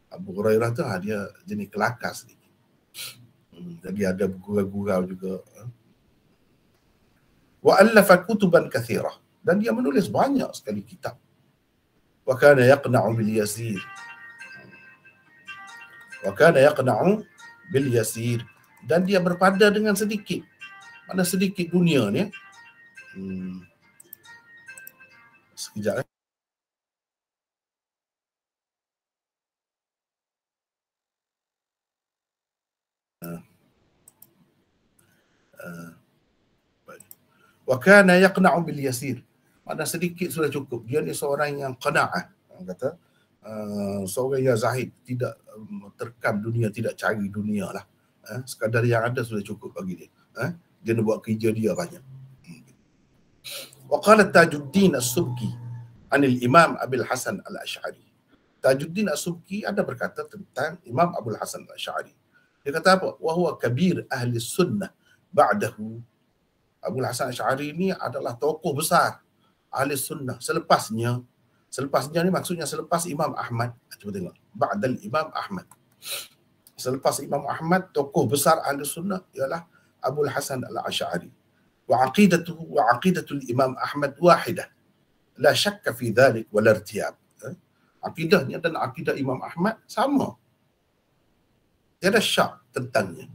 Abu Hurairah tu ha, dia jenis kelakar sedikit. Hmm, jadi ada bergurau-gurau juga. Uh. Wa allafa kutuban kathirah dan dia menulis banyak sekali kitab. Wa kana yaqna'u bil yasir. Wa kana yaqna'u bil yasir dan dia berpada dengan sedikit. Mana sedikit dunia ni? Hmm. Sekejap eh. Wa kana yaqna'u bil yasir ada sedikit sudah cukup. Dia ni seorang yang qanaah. Kata, uh, seorang yang zahid. Tidak um, terkam dunia, tidak cari dunia lah. Uh, sekadar yang ada sudah cukup bagi dia. Uh, dia nak buat kerja dia banyak. Wa qala Tajuddin As-Subki anil Imam Abil Hasan Al-Ash'ari. Tajuddin As-Subki ada berkata tentang Imam Abdul Hasan Al-Ash'ari. Dia kata apa? Wa huwa kabir ahli sunnah ba'dahu. Abdul Hasan Al-Ash'ari ini adalah tokoh besar ahli sunnah selepasnya. Selepasnya ni maksudnya selepas Imam Ahmad. Cuba tengok. Ba'dal Imam Ahmad. Selepas Imam Ahmad tokoh besar ahli sunnah ialah Abu Hasan Al-Asy'ari wa aqidatuhu wa aqidatul Imam Ahmad wahidah. La syakka fi dhalik wa la irtiyab. Eh? akidahnya dan akidah Imam Ahmad sama. Tiada syak tentangnya.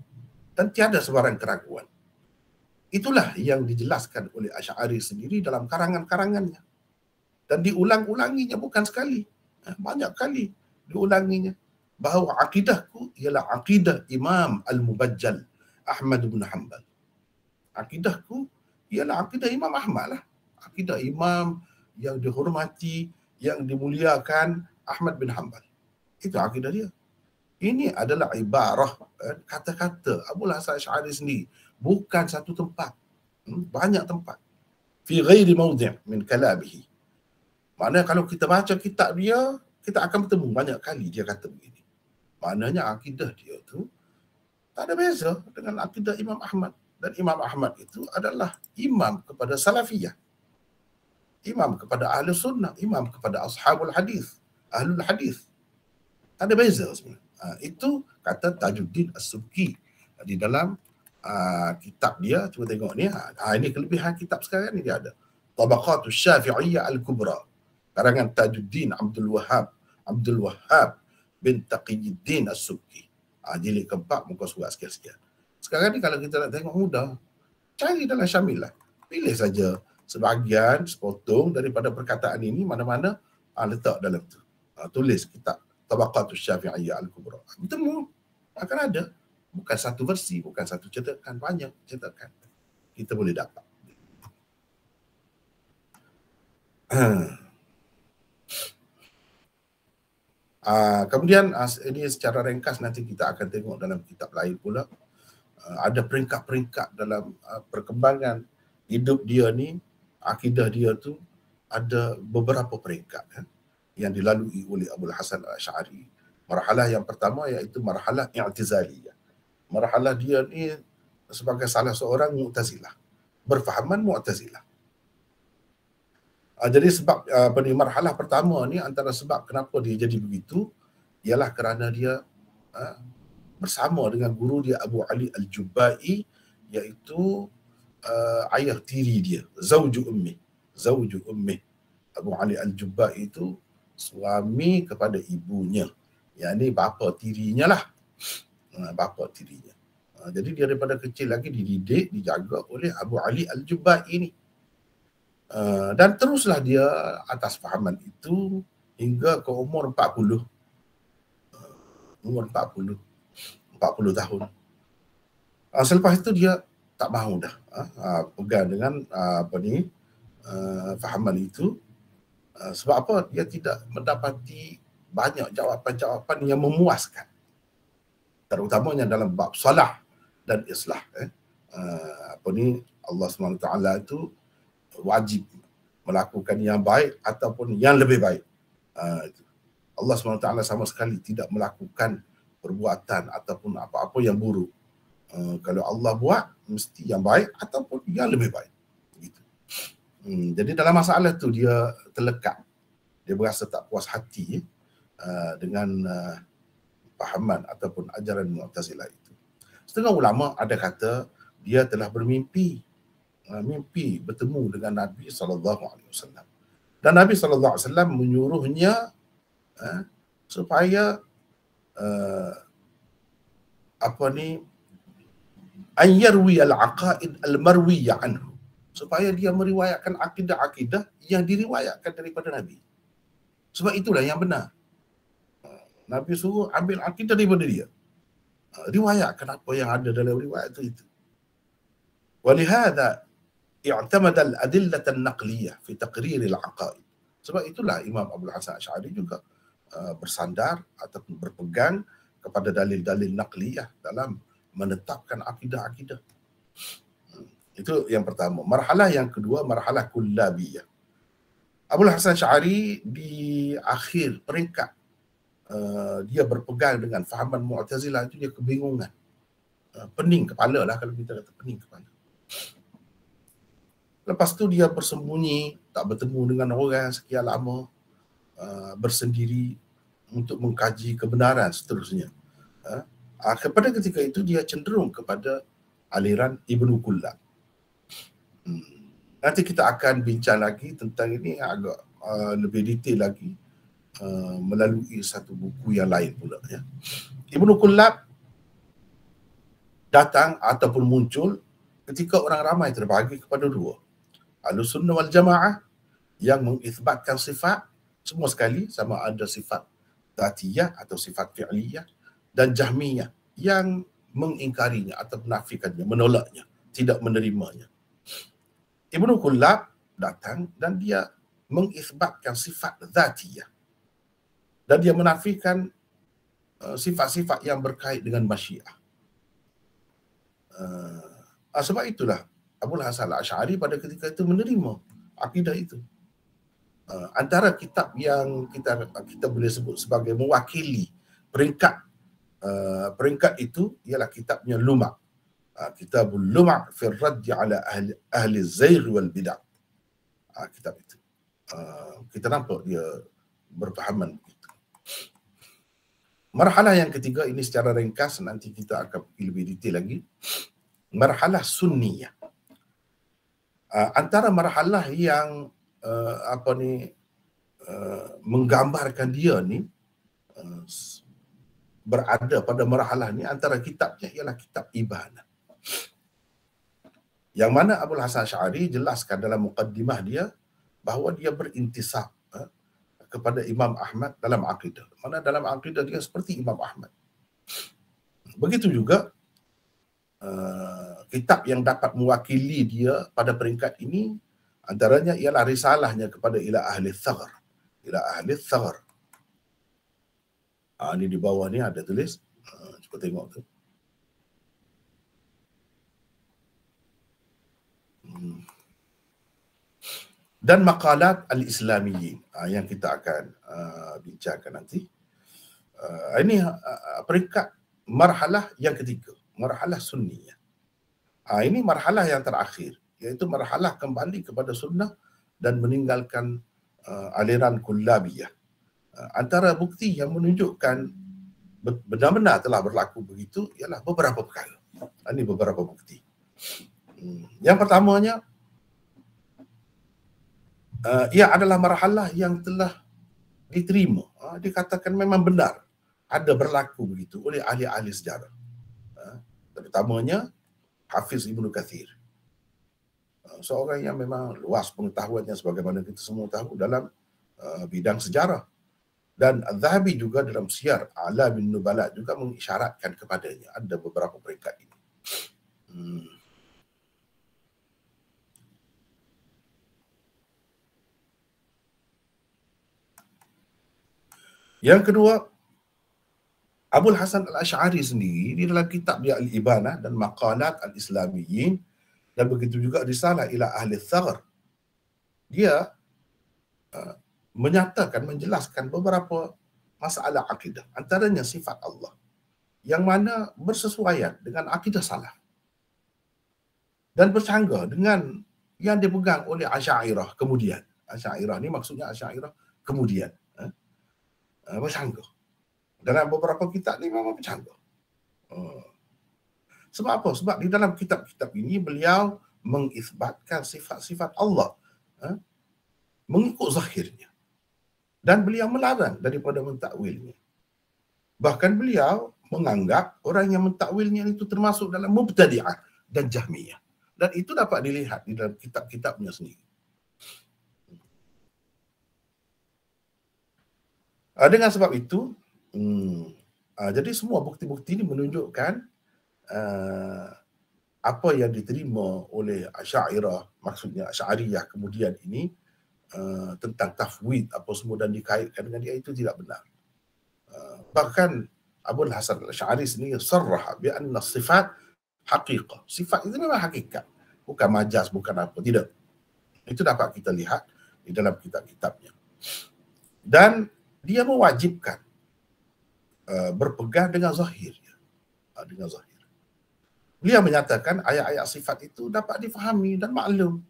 Dan tiada sebarang keraguan Itulah yang dijelaskan oleh Asy'ari sendiri dalam karangan-karangannya. Dan diulang-ulanginya bukan sekali. Eh, banyak kali diulanginya. Bahawa akidahku ialah akidah Imam Al-Mubajjal Ahmad bin Hanbal. Akidahku ialah akidah Imam Ahmad lah. Akidah Imam yang dihormati, yang dimuliakan Ahmad bin Hanbal. Itu akidah dia. Ini adalah ibarah eh, kata-kata Abu Hasan Syari sendiri. Bukan satu tempat. Hmm, banyak tempat. Fi ghairi mawdi' min kalabihi. Maknanya kalau kita baca kitab dia, kita akan bertemu banyak kali dia kata begini. Maknanya akidah dia tu tak ada beza dengan akidah Imam Ahmad. Dan Imam Ahmad itu adalah imam kepada salafiyah. Imam kepada ahli sunnah, imam kepada ashabul hadis, ahlul hadis. Ada beza sebenarnya. Uh, itu kata Tajuddin As-Subki di dalam uh, kitab dia cuba tengok ni. Uh, ini kelebihan kitab sekarang ni dia ada. Tabaqatus Syafi'iyah Al-Kubra. Karangan Tajuddin Abdul Wahab Abdul Wahab bin Taqiyuddin As-Subki uh, jilid keempat muka surat sekian-sekian. Sekarang ni kalau kita nak tengok mudah. Cari dalam Syamil lah. Pilih saja sebahagian sepotong daripada perkataan ini mana-mana uh, letak dalam tu. Uh, tulis kitab Tabaqatus Syafi'iyah Al-Kubra. Bertemu akan ada bukan satu versi, bukan satu cetakan, banyak cetakan. Kita boleh dapat. Uh, (clears throat) kemudian uh, ini secara ringkas nanti kita akan tengok dalam kitab lain pula uh, ada peringkat-peringkat dalam uh, perkembangan hidup dia ni akidah dia tu ada beberapa peringkat kan yang dilalui oleh Abu Hasan Al-Ash'ari. Marhalah yang pertama iaitu marhalah i'tizaliyah. Marhalah dia ni sebagai salah seorang Mu'tazilah. Berfahaman Mu'tazilah. Uh, jadi sebab uh, apa ni marhalah pertama ni antara sebab kenapa dia jadi begitu ialah kerana dia uh, bersama dengan guru dia Abu Ali Al-Jubbai iaitu uh, ayah tiri dia, zauju ummi. Zauju ummi. Abu Ali Al-Jubbai itu suami kepada ibunya. Yang ni bapa tirinya lah. Ha, bapa tirinya. Ha, jadi daripada kecil lagi dididik, dijaga oleh Abu Ali Al-Jubai ini. Ha, dan teruslah dia atas fahaman itu hingga ke umur 40. Umur 40. 40 tahun. Selepas itu dia tak mahu dah pegang dengan apa ni fahaman itu sebab apa? Dia tidak mendapati banyak jawapan-jawapan yang memuaskan. Terutamanya dalam bab salah dan islah. Eh. Uh, apa ni Allah SWT itu wajib melakukan yang baik ataupun yang lebih baik. Uh, Allah SWT sama sekali tidak melakukan perbuatan ataupun apa-apa yang buruk. Uh, kalau Allah buat, mesti yang baik ataupun yang lebih baik. Hmm, jadi dalam masalah tu dia terlekat. Dia berasa tak puas hati uh, dengan uh, pahaman ataupun ajaran Mu'tazilah itu. Setengah ulama ada kata dia telah bermimpi uh, mimpi bertemu dengan Nabi sallallahu alaihi wasallam. Dan Nabi sallallahu alaihi wasallam menyuruhnya uh, supaya uh, apa ni ayyarwi al-aqaid al-marwiyah anhu supaya dia meriwayatkan akidah-akidah yang diriwayatkan daripada Nabi. Sebab itulah yang benar. Nabi suruh ambil akidah daripada dia. Riwayatkan apa yang ada dalam riwayat itu. itu. Walihada i'tamada al-adillah an-naqliyah fi taqrir al-aqaid. Sebab itulah Imam Abu Hasan Asy'ari juga uh, bersandar ataupun berpegang kepada dalil-dalil naqliyah dalam menetapkan akidah-akidah. Itu yang pertama. Marhalah yang kedua, marhalah kullabiyah. Abu Hasan Syari di akhir peringkat uh, dia berpegang dengan fahaman Mu'tazilah itu dia kebingungan. Uh, pening kepala lah kalau kita kata pening kepala. Lepas tu dia bersembunyi, tak bertemu dengan orang sekian lama, uh, bersendiri untuk mengkaji kebenaran seterusnya. Uh, kepada ketika itu dia cenderung kepada aliran Ibnu Kullab. Hmm. Nanti kita akan bincang lagi tentang ini agak uh, lebih detail lagi uh, melalui satu buku yang lain pula. Ya. Ibnu Kullab datang ataupun muncul ketika orang ramai terbagi kepada dua. Ahlus sunnah wal jamaah yang mengisbatkan sifat semua sekali sama ada sifat datiyah atau sifat fi'liyah dan jahmiyah yang mengingkarinya atau menafikannya, menolaknya tidak menerimanya. Ibnu Kullab datang dan dia mengisbatkan sifat zatiyah. Dan dia menafikan uh, sifat-sifat yang berkait dengan masyiah. Uh, sebab itulah Abu Hasan al-Ash'ari pada ketika itu menerima akidah itu. Uh, antara kitab yang kita kita boleh sebut sebagai mewakili peringkat uh, peringkat itu ialah kitabnya Luma. Uh, kitabul Luma fi raddi ala ahli, ahli zair wal bid'ah. Uh, kitab itu. Uh, kita nampak dia berpahaman begitu. Marhalah yang ketiga ini secara ringkas nanti kita akan lebih detail lagi. Marhalah sunniyah. Uh, antara marhalah yang uh, apa ni uh, menggambarkan dia ni uh, berada pada marhalah ni antara kitabnya ialah kitab Ibanah. Yang mana Abu Hasan Syari jelaskan dalam mukaddimah dia bahawa dia berintisab kepada Imam Ahmad dalam akidah. Mana dalam akidah dia seperti Imam Ahmad. Begitu juga uh, kitab yang dapat mewakili dia pada peringkat ini antaranya ialah risalahnya kepada ila ahli thagar. Ila ahli thagar. Ha, ini di bawah ni ada tulis. Ha, cuba tengok tu. Hmm. Dan makalat al-Islamiyin ha, yang kita akan uh, bincangkan nanti. Uh, ini uh, peringkat marhalah yang ketiga. Marhalah sunniyah. Ha, ini marhalah yang terakhir. Iaitu marhalah kembali kepada sunnah dan meninggalkan uh, aliran kullabiyah. Uh, antara bukti yang menunjukkan benar-benar telah berlaku begitu ialah beberapa perkara. Ini beberapa bukti. Hmm. Yang pertamanya, uh, ia adalah marhalah yang telah diterima. Uh, dikatakan memang benar ada berlaku begitu oleh ahli-ahli sejarah. Uh, terutamanya Hafiz Ibnu Kathir. Uh, seorang yang memang luas pengetahuannya sebagaimana kita semua tahu dalam uh, bidang sejarah dan Zahabi juga dalam siar Ala bin Nubala juga mengisyaratkan kepadanya ada beberapa peringkat ini. Hmm. Yang kedua, Abul Hasan Al-Ash'ari sendiri di dalam kitab dia Al-Ibanah dan Maqalat Al-Islamiyin dan begitu juga risalah ila ahli thagar. Dia uh, menyatakan, menjelaskan beberapa masalah akidah. Antaranya sifat Allah. Yang mana bersesuaian dengan akidah salah. Dan bercanggah dengan yang dipegang oleh Asy'ariyah kemudian. Asy'ariyah ni maksudnya Asy'ariyah kemudian. Uh, bercanggah. Dalam beberapa kitab ni memang bercanggah. Uh. Sebab apa? Sebab di dalam kitab-kitab ini beliau mengisbatkan sifat-sifat Allah. Eh? Mengikut zahirnya dan beliau melarang daripada mentakwilnya. Bahkan beliau menganggap orang yang mentakwilnya itu termasuk dalam mubtadi'ah dan jahmiyah. Dan itu dapat dilihat di dalam kitab-kitabnya sendiri. Ah, dengan sebab itu, hmm, uh, jadi semua bukti-bukti ini menunjukkan uh, apa yang diterima oleh Asy'ariyah, maksudnya Asy'ariyah kemudian ini Uh, tentang tafwid apa semua dan dikaitkan dengan dia itu tidak benar. Uh, bahkan Abu Hasan al-Sy'ari sendiri sarrah bi anna sifat haqiqah. Sifat itu memang hakikat. Bukan majas, bukan apa. Tidak. Itu dapat kita lihat di dalam kitab-kitabnya. Dan dia mewajibkan uh, berpegang dengan zahir. Uh, dengan zahir. Beliau menyatakan ayat-ayat sifat itu dapat difahami dan maklum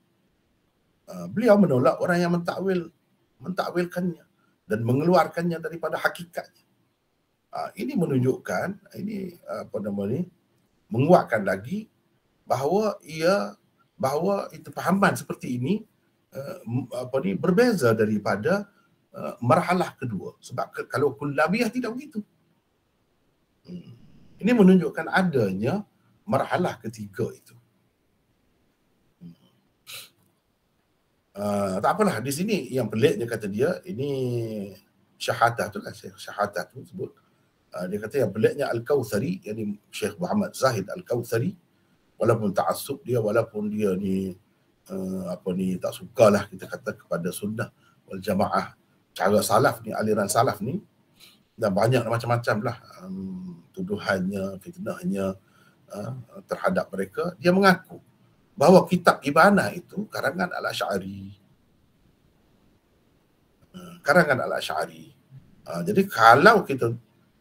Ah, beliau menolak orang yang mentakwil mentakwilkannya dan mengeluarkannya daripada hakikatnya. Uh, ini menunjukkan ini apa nama ni menguatkan lagi bahawa ia bahawa itu pahaman seperti ini uh, apa ni berbeza daripada uh, marhalah kedua. Sebab ke, kalau kullabiyah tidak begitu. Hmm. Ini menunjukkan adanya marhalah ketiga itu. Uh, tak apalah. Di sini yang pelik dia kata dia ini syahadah tu lah. Syahadah tu sebut. Uh, dia kata yang peliknya Al-Kautsari yani Syekh Muhammad Zahid Al-Kautsari walaupun ta'assub dia walaupun dia ni uh, apa ni tak sukalah kita kata kepada sunnah wal jamaah cara salaf ni aliran salaf ni dan banyak macam-macam lah um, tuduhannya fitnahnya uh, terhadap mereka dia mengaku bahawa kitab Ibanah itu karangan Al-Asy'ari uh, karangan Al-Asy'ari uh, jadi kalau kita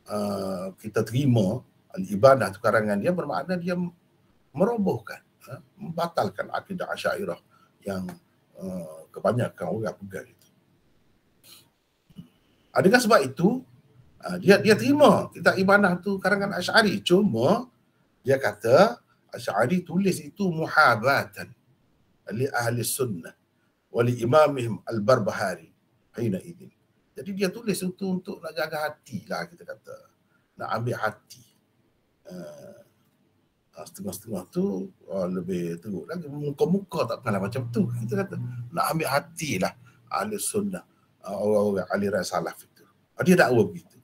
uh, kita terima Al-Ibanah itu karangan dia bermakna dia merobohkan uh, membatalkan akidah Asy'ariyah yang uh, kebanyakan orang pegang uh, dengan sebab itu uh, dia dia terima kitab Ibanah tu karangan Asy'ari cuma dia kata Asy'ari tulis itu muhabatan li ahli sunnah wa li imamihim al-Barbahari hina idin. Jadi dia tulis itu untuk nak jaga hati lah kita kata. Nak ambil hati. Uh, setengah-setengah tu oh, lebih teruk lagi muka-muka tak pernah macam tu kita kata nak ambil hati lah ahli sunnah uh, orang-orang aliran salaf itu. Dia dakwa begitu.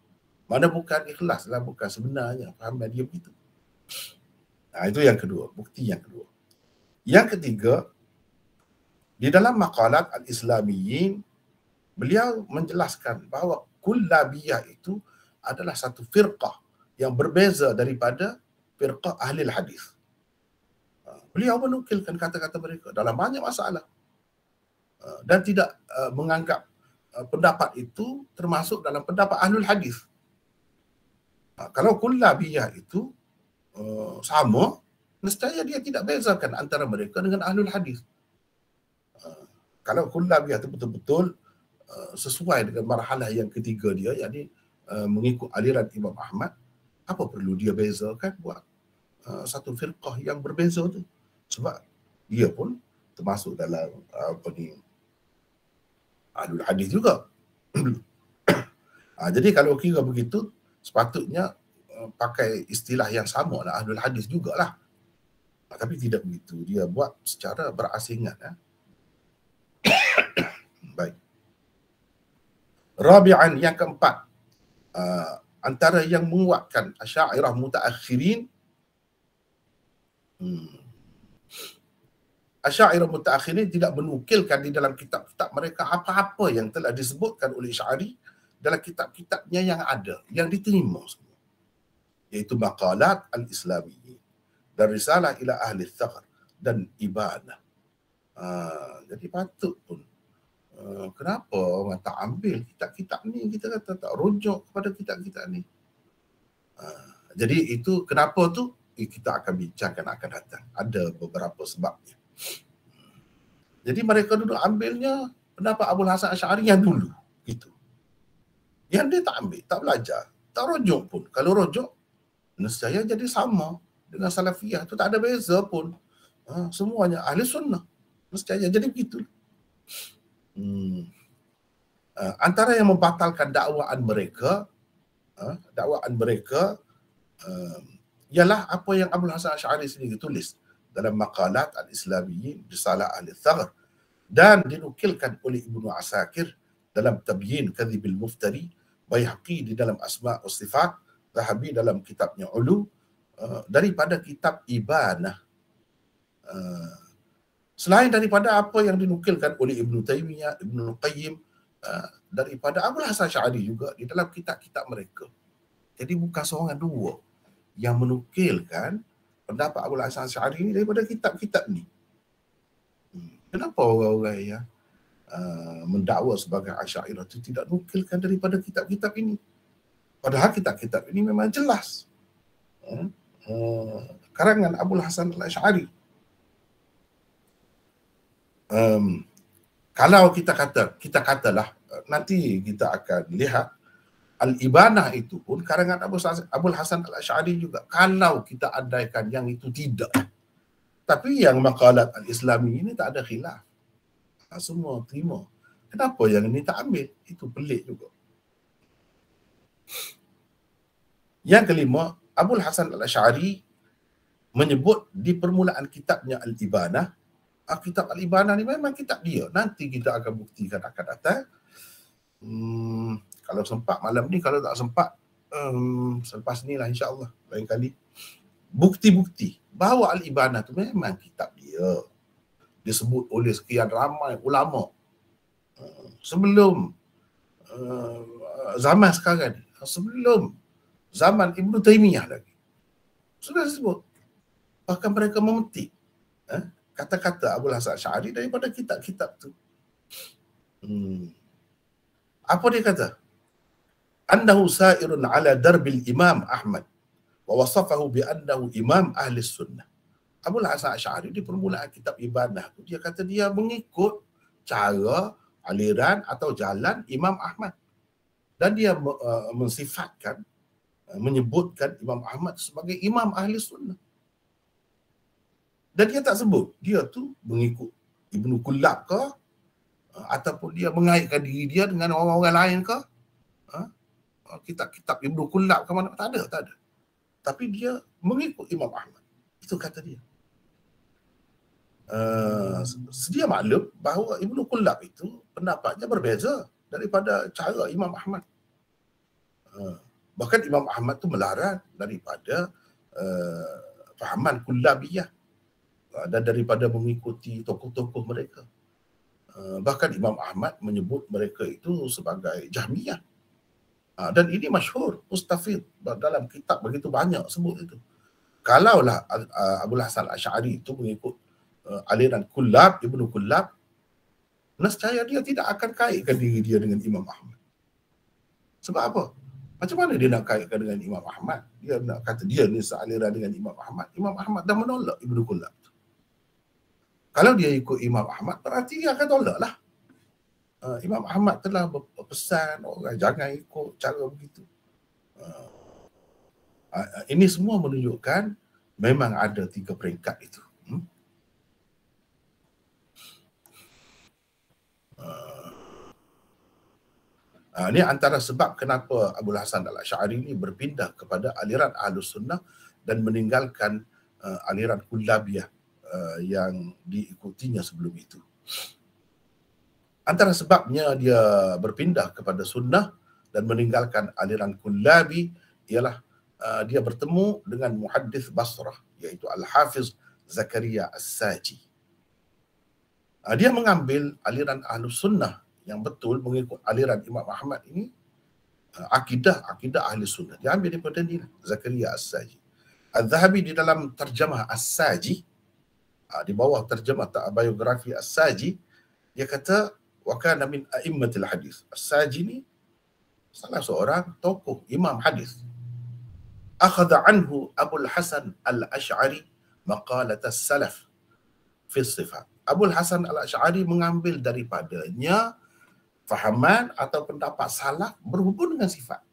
Mana bukan ikhlas lah bukan sebenarnya. Faham dia begitu. Nah, itu yang kedua, bukti yang kedua. Yang ketiga, di dalam makalat al-Islamiyin, beliau menjelaskan bahawa kullabiyah itu adalah satu firqah yang berbeza daripada firqah ahli hadis. Ah, beliau menukilkan kata-kata mereka dalam banyak masalah. Ah, dan tidak ah, menganggap pendapat itu termasuk dalam pendapat ahli hadis. Kalau kullabiyah itu uh, sama, nescaya dia tidak bezakan antara mereka dengan ahlul hadis. Uh, kalau kullabiyah itu betul-betul uh, sesuai dengan marhalah yang ketiga dia, yakni uh, mengikut aliran Imam Ahmad, apa perlu dia bezakan buat uh, satu firqah yang berbeza tu? Sebab dia pun termasuk dalam uh, ahlul hadis juga. uh, (coughs) jadi kalau kira begitu, sepatutnya pakai istilah yang sama lah ahlul hadis jugalah tapi tidak begitu dia buat secara berasingan ya. (coughs) baik rabi'an yang keempat uh, antara yang menguatkan asyairah mutaakhirin hmm. Asyairah mutaakhirin tidak menukilkan di dalam kitab-kitab mereka apa-apa yang telah disebutkan oleh syari dalam kitab-kitabnya yang ada yang diterima semua iaitu maqalat al-islami dan risalah ila ahli thaqr dan ibadah. Uh, jadi patut pun uh, kenapa orang tak ambil kitab-kitab ni kita kata tak rujuk kepada kitab-kitab ni. Uh, jadi itu kenapa tu kita akan bincangkan akan datang. Ada beberapa sebabnya. Jadi mereka duduk ambilnya pendapat Abu Hasan Asy'ari yang dulu gitu. Yang dia tak ambil, tak belajar, tak rujuk pun. Kalau rujuk nescaya jadi sama dengan salafiyah tu tak ada beza pun ha, semuanya ahli sunnah nescaya jadi begitu hmm. uh, antara yang membatalkan dakwaan mereka uh, dakwaan mereka uh, ialah apa yang Abu Hasan Asy'ari sendiri tulis dalam maqalat al-islamiyyin risalah ahli thaghr dan dinukilkan oleh Ibnu Asakir dalam tabyin kadhibil muftari Baihaqi di dalam asma' wa sifat Zahabi dalam kitabnya Ulu uh, daripada kitab Ibanah. Uh, selain daripada apa yang dinukilkan oleh Ibn Taymiyah, Ibn Qayyim, uh, daripada Abu Hasan Syari juga di dalam kitab-kitab mereka. Jadi bukan seorang dua yang menukilkan pendapat Abu Hasan Syari ini daripada kitab-kitab ni. Hmm, kenapa orang-orang yang uh, mendakwa sebagai Asy'ariyah itu tidak nukilkan daripada kitab-kitab ini? Padahal kitab-kitab ini memang jelas. Uh, uh, karangan Abu Hasan al-Ash'ari. Um, kalau kita kata, kita katalah nanti kita akan lihat Al-Ibanah itu pun karangan Abu Hasan, Abu Hasan al-Ash'ari juga. Kalau kita andaikan yang itu tidak. Tapi yang makalat al-Islami ini tak ada khilaf. Semua terima. Kenapa yang ini tak ambil? Itu pelik juga. Yang kelima, Abu Hasan Al-Ash'ari menyebut di permulaan kitabnya Al-Ibanah, ah, kitab Al-Ibanah ni memang kitab dia. Nanti kita akan buktikan akan datang. Hmm, kalau sempat malam ni, kalau tak sempat, um, selepas ni lah insyaAllah. Lain kali. bukti-bukti bahawa Al-Ibanah tu memang kitab dia disebut oleh sekian ramai ulama uh, sebelum uh, zaman sekarang ni sebelum zaman Ibn Taymiyah lagi sudah disebut bahkan mereka memetik eh, kata-kata Abu Hasan Syari daripada kitab-kitab tu hmm. apa dia kata annahu sa'irun ala darbil imam Ahmad wa wasafahu bi annahu imam ahli sunnah Abu Hasan Asy'ari di permulaan kitab ibadah tu dia kata dia mengikut cara aliran atau jalan Imam Ahmad dan dia uh, mensifatkan uh, menyebutkan Imam Ahmad sebagai imam ahli sunnah. Dan dia tak sebut dia tu mengikut Ibnu Kullab ke uh, ataupun dia mengaitkan diri dia dengan orang-orang lain ke? Uh, kitab-kitab Ibnu Kullab ke mana? Tak ada, tak ada. Tapi dia mengikut Imam Ahmad. Itu kata dia. Uh, sedia maklum bahawa Ibnu Kullab itu pendapatnya berbeza daripada cara Imam Ahmad. Uh, bahkan Imam Ahmad tu melarat daripada uh, fahaman kullabiyah uh, dan daripada mengikuti tokoh-tokoh mereka. Bahkan Imam Ahmad menyebut mereka itu sebagai Jahmiyah. Uh, dan ini masyhur, mustafid dalam kitab begitu banyak sebut itu. Kalaulah uh, Abu Hasan Al-Asy'ari itu mengikut uh, aliran Kullab, Ibnu Kullab, nescaya dia tidak akan kaitkan diri dia dengan Imam Ahmad. Sebab apa? Macam mana dia nak kaitkan dengan Imam Ahmad? Dia nak kata dia ni sealiran dengan Imam Ahmad. Imam Ahmad dah menolak Ibnu Kullab. Kalau dia ikut Imam Ahmad, berarti dia akan tolak lah. Uh, Imam Ahmad telah berpesan orang jangan ikut cara begitu. Uh, uh, ini semua menunjukkan memang ada tiga peringkat itu. Hmm? Uh, ini antara sebab kenapa Abu Hasan al-Asy'ari ini berpindah kepada aliran Ahlus Sunnah dan meninggalkan uh, aliran Kullabiyah uh, yang diikutinya sebelum itu. Antara sebabnya dia berpindah kepada sunnah dan meninggalkan aliran Kullabi ialah uh, dia bertemu dengan muhaddis Basrah iaitu Al-Hafiz Zakaria As-Saji. Uh, dia mengambil aliran Ahlus Sunnah yang betul mengikut aliran Imam Ahmad ini uh, akidah akidah ahli sunnah dia ambil daripada ni Zakaria As-Saji Al-Zahabi di dalam terjemah As-Saji uh, di bawah terjemah biografi As-Saji dia kata wa kana min a'immatil hadis As-Saji ni salah seorang tokoh imam hadis akhadha anhu Abu Hasan Al-Ash'ari maqalat as-salaf fi sifat Abu Hasan Al-Ash'ari mengambil daripadanya fahaman atau pendapat salah berhubung dengan sifat.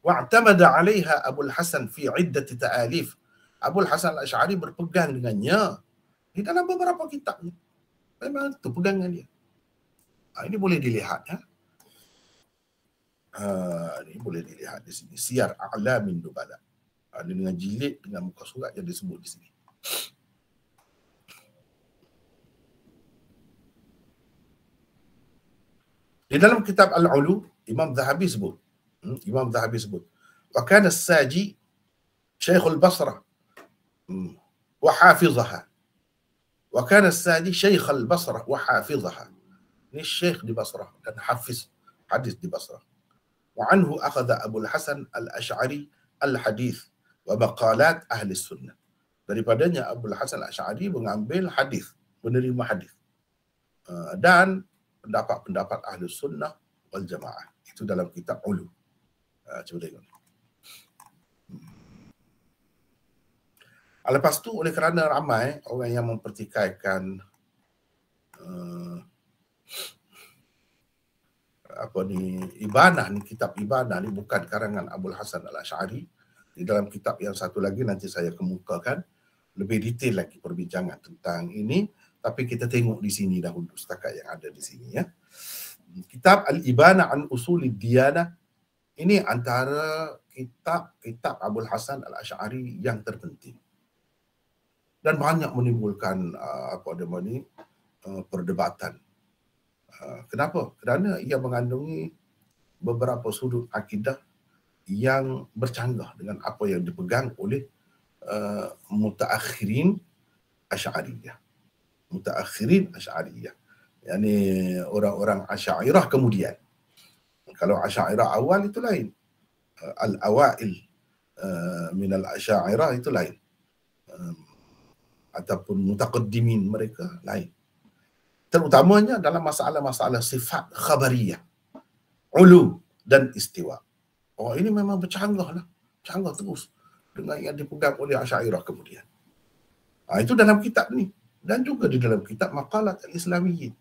Wa'tamada 'alaiha Abu Hasan fi 'iddati ta'alif. Abu Hasan Al-Asy'ari berpegang dengannya di dalam beberapa kitabnya. Memang itu pegangan dia. Ha, ini boleh dilihat ya. Ha, ini boleh dilihat di sini. Siyar A'lamin Nubala. Ha, dengan jilid dengan muka surat yang disebut di sini. Di dalam kitab Al-Ulu, Imam Zahabi sebut. Hmm, Imam Zahabi sebut. Wa kana saji Syekhul Basrah hmm, wa hafizaha. Basrah wa hafizaha. Ini Syekh di Basrah dan hafiz hadis di Basrah. Wa anhu akhadha Abu Hasan Al-Ash'ari al-hadis wa maqalat ahli sunnah. Daripadanya Abu Hasan Al-Ash'ari mengambil hadis, menerima hadis. Uh, dan pendapat-pendapat ahli sunnah wal jamaah. Itu dalam kitab ulu. Uh, cuba tengok. Lepas tu oleh kerana ramai orang yang mempertikaikan uh, apa ni ibanah ni kitab ibanah ni bukan karangan Abdul Hasan Al Ashari di dalam kitab yang satu lagi nanti saya kemukakan lebih detail lagi perbincangan tentang ini tapi kita tengok di sini dahulu setakat yang ada di sini ya. Kitab Al-Ibana an Usul Diyana ini antara kitab kitab Abdul Hasan Al-Asy'ari yang terpenting. Dan banyak menimbulkan uh, apa nama ni uh, perdebatan. Uh, kenapa? Kerana ia mengandungi beberapa sudut akidah yang bercanggah dengan apa yang dipegang oleh uh, mutaakhirin Asy'ariyah. Mutaakhirin Asy'ariyah. Yani orang-orang Asy'ariyah kemudian. Kalau Asy'ariyah awal itu lain. Uh, Al-awail uh, min al-Asy'ariyah itu lain. Um, ataupun mutaqaddimin mereka lain. Terutamanya dalam masalah-masalah sifat khabariyah. Ulu dan istiwa. Oh ini memang bercanggah lah. Bercanggah terus dengan yang dipegang oleh Asy'ariyah kemudian. Ha, itu dalam kitab ni dan juga di dalam kitab Maqalat al-Islamiyyin.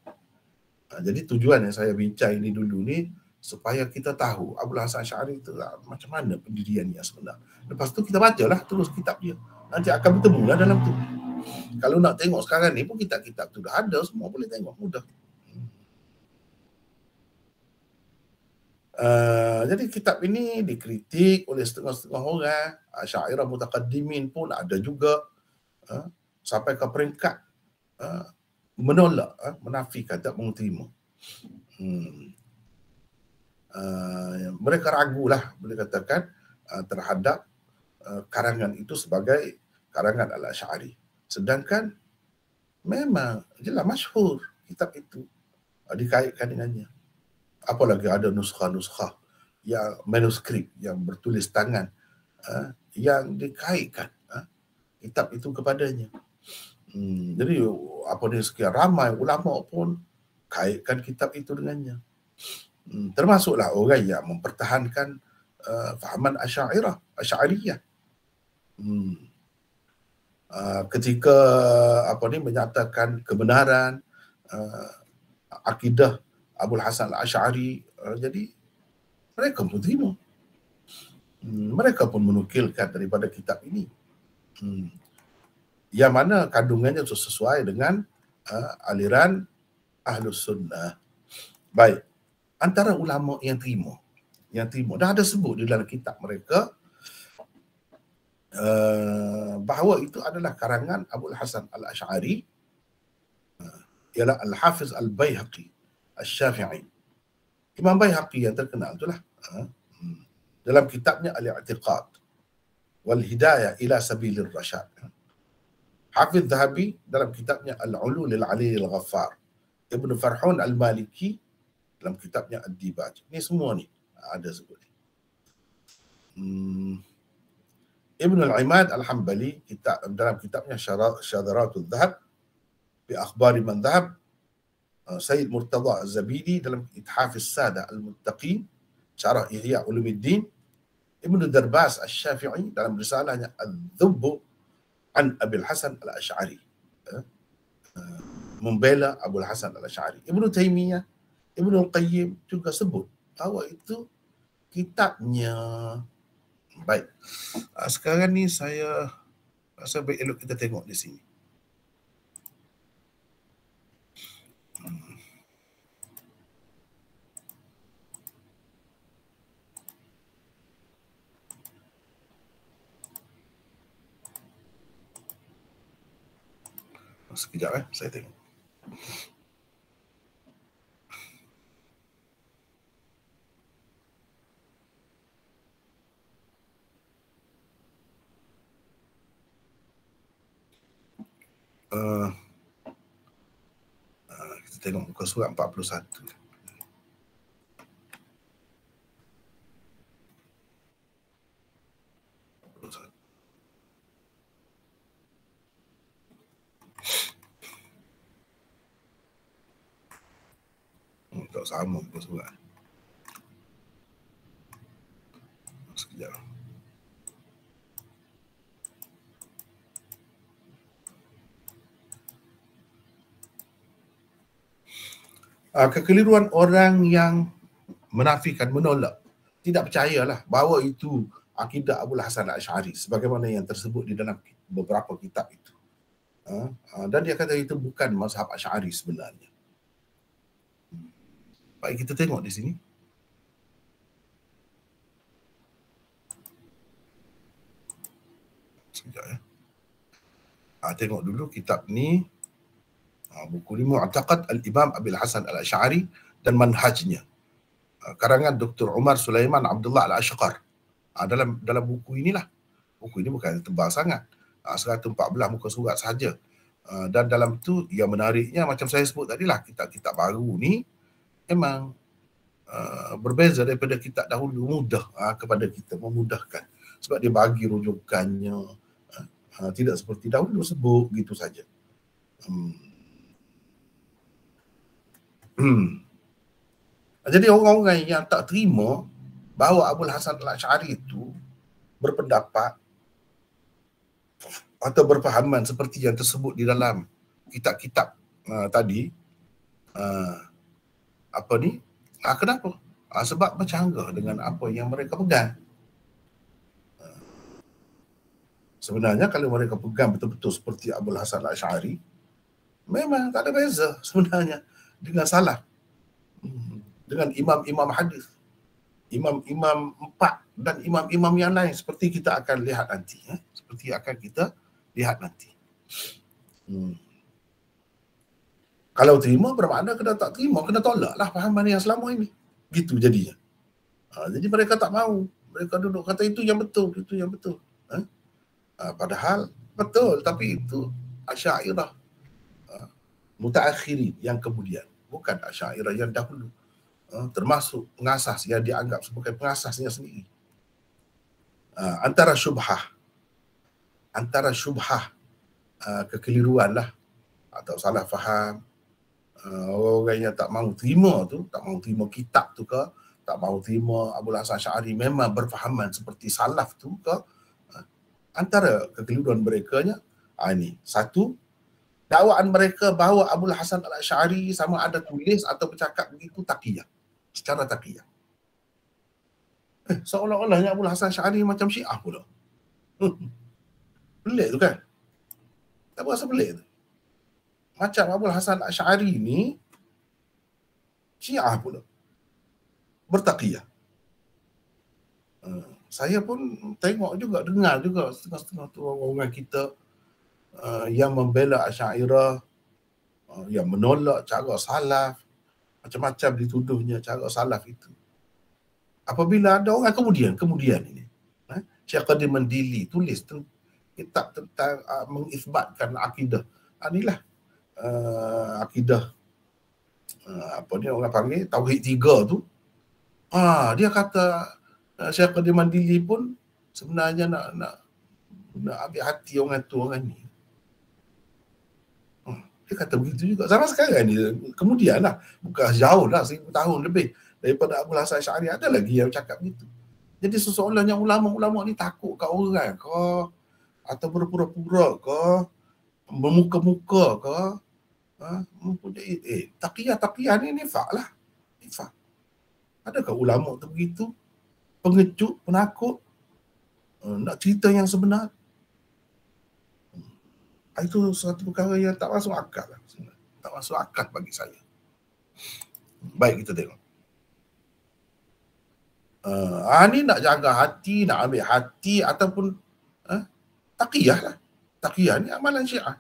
Ha, jadi tujuan yang saya bincang ini dulu ni supaya kita tahu Abu Hasan Syari itu lah, macam mana pendiriannya sebenarnya. Lepas tu kita baca lah terus kitab dia. Nanti akan bertemu lah dalam tu. Kalau nak tengok sekarang ni pun kitab-kitab tu dah ada semua boleh tengok mudah. Uh, jadi kitab ini dikritik oleh setengah-setengah orang. Syairah mutaqaddimin pun ada juga. Uh, sampai ke peringkat uh, menolak, uh, menafikan, tak mahu terima. Hmm. Uh, mereka ragulah boleh katakan uh, terhadap uh, karangan itu sebagai karangan Al-Asy'ari. Sedangkan memang jelas masyhur kitab itu uh, dikaitkan dengannya. Apalagi ada nuskha-nuskha yang manuskrip yang bertulis tangan uh, yang dikaitkan uh, kitab itu kepadanya. Hmm, jadi apa dia sekian ramai ulama pun kaitkan kitab itu dengannya. Hmm, termasuklah orang yang mempertahankan uh, fahaman Asy'ariyah, Asy'ariyah. Hmm. Uh, ketika apa ni menyatakan kebenaran uh, akidah Abu Hasan Al-Asy'ari uh, jadi mereka pun terima. Hmm, mereka pun menukilkan daripada kitab ini. Hmm yang mana kandungannya sesuai dengan uh, aliran Ahlus Sunnah. Baik, antara ulama yang terima, yang terima, dah ada sebut di dalam kitab mereka uh, bahawa itu adalah karangan Abu Hasan Al-Ash'ari uh, ialah Al-Hafiz Al-Bayhaqi Al-Syafi'i. Imam Bayhaqi yang terkenal itulah. Uh, dalam kitabnya Al-I'tiqad wal Hidayah ila Sabilir Rasyad. Uh, Hafiz Zahabi dalam kitabnya Al-Ulu lil Ali al-Ghaffar. Ibn Farhun al-Maliki dalam kitabnya Ad-Dibaj. Ini semua ni ada sebut. Hmm. Ibn al-Imad al-Hambali kitab, dalam kitabnya Syadaratul Zahab bi akhbari man zahab uh, Sayyid Murtada Az-Zabidi dalam Ithaf As-Sada Al-Muttaqin Syarah Ihya Ulumuddin Ibn Darbas Al-Syafi'i dalam risalahnya Al-Dhubbu an Abil Hasan al-Ash'ari. Eh, eh, membela Abu Hasan al-Ash'ari. Ibn Taymiyah, Ibn Al-Qayyim juga sebut bahawa itu kitabnya. Baik. Ah, sekarang ni saya rasa baik elok kita tengok di sini. Sekejap eh, saya tengok. Uh, uh, kita tengok muka surat 41. sama muka surat. Sekejap. Uh, kekeliruan orang yang menafikan, menolak, tidak percayalah bahawa itu akidah Abu Hasan Al-Ash'ari sebagaimana yang tersebut di dalam beberapa kitab itu. Uh, uh, dan dia kata itu bukan mazhab Ash'ari sebenarnya. Baik kita tengok di sini. Sekejap ya. Ha, tengok dulu kitab ni. Ni Mu'taqad Al-Imam Abil Hasan Al-Ash'ari dan manhajnya. Ha, karangan Dr. Umar Sulaiman Abdullah Al-Ashqar. uh, dalam dalam buku inilah. Buku ini bukan tebal sangat. Uh, 114 muka surat sahaja. Dan dalam tu yang menariknya macam saya sebut tadi lah kitab-kitab baru ni memang berbeza daripada kitab dahulu mudah kepada kita memudahkan sebab dia bagi rujukannya tidak seperti dahulu sebut gitu saja. Hmm. Hmm. Jadi orang-orang yang tak terima bahawa Abu Hasan Al-Ash'ari itu berpendapat atau berpahaman seperti yang tersebut di dalam kitab-kitab uh, tadi uh, apa ni? Uh, kenapa? Uh, sebab bercanggah dengan apa yang mereka pegang. Uh, sebenarnya kalau mereka pegang betul-betul seperti Abu Hasan Al-Ash'ari memang tak ada beza sebenarnya dengan salah. Dengan imam-imam hadis. Imam-imam empat dan imam-imam yang lain. Seperti kita akan lihat nanti eh? seperti akan kita lihat nanti. Hmm. kalau terima bermakna kena tak terima kena tolak lah fahaman yang selama ini. Gitu jadinya. Ha, jadi mereka tak mau. Mereka duduk kata itu yang betul itu yang betul. Eh? ha, padahal betul tapi itu asyairah. Mutaakhirin yang kemudian bukan asyairah yang dahulu. Uh, termasuk pengasas yang dianggap sebagai pengasasnya sendiri. Uh, antara syubhah antara syubhah uh, kekeliruan lah. Atau salah faham. Orang yang tak mahu terima tu tak mahu terima kitab tu ke tak mahu terima Abu Hasan Syari memang berfahaman seperti salaf tu ke antara kekeliruan mereka ini. Satu dakwaan mereka bahawa Abu Hasan Al-Asy'ari sama ada tulis atau bercakap begitu takiyah secara takiyah. Eh, seolah-olahnya Abu Hasan Al-Asy'ari macam Syiah pula. Hmm. Pelik tu kan? Tak berasa pelik tu. Macam Abu Hasan Al-Asy'ari ni Syiah pula. Bertakiyah. Uh, saya pun tengok juga, dengar juga setengah-setengah tu orang-orang kita uh, yang membela Asy'ariyah uh, yang menolak cara salaf macam-macam dituduhnya cara salaf itu. Apabila ada orang kemudian kemudian ini eh, Syekh Qadir Mandili tulis kitab tentang uh, mengisbatkan akidah. Uh, inilah uh, akidah uh, apa ni orang panggil tauhid tiga tu. Ah dia kata uh, Syekh Qadir Mandili pun sebenarnya nak nak nak ambil hati orang tu orang ni dia kata begitu juga. Zaman sekarang ni, kemudian lah, bukan jauh lah, seribu tahun lebih daripada Abu Hasan Syari, ada lagi yang cakap begitu. Jadi seseorang yang ulama-ulama ni takut kat orang ke, atau berpura-pura ke, memuka-muka ke, ha, mempunyai, eh, takiyah-takiyah ni nifak lah. Nifak. Adakah ulama tu begitu? Pengecut, penakut, uh, nak cerita yang sebenar, itu satu perkara yang tak masuk akal lah. Tak masuk akal bagi saya. Baik kita tengok. Uh, ah, ni nak jaga hati, nak ambil hati ataupun uh, takiyah lah. Takiyah ni amalan syiah.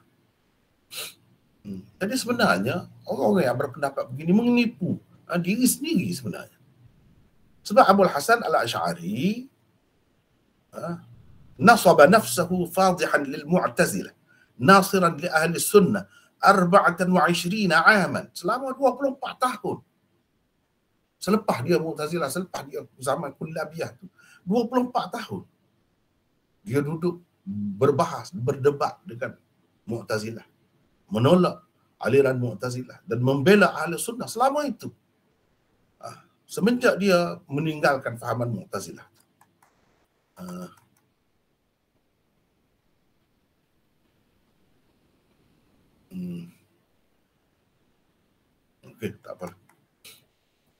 Hmm. Jadi sebenarnya orang-orang yang berpendapat begini menipu uh, diri sendiri sebenarnya. Sebab Abu Hasan al-Ash'ari uh, nasaba nafsahu fadihan lil mu'tazilah nasiran li ahli sunnah arba'atan wa ishrina aman selama 24 tahun. Selepas dia Mu'tazilah selepas dia zaman kullabiyah tu 24 tahun. Dia duduk berbahas berdebat dengan Mu'tazilah menolak aliran Mu'tazilah dan membela ahli sunnah selama itu. Ah, semenjak dia meninggalkan fahaman Mu'tazilah ah, Okey, tak apa.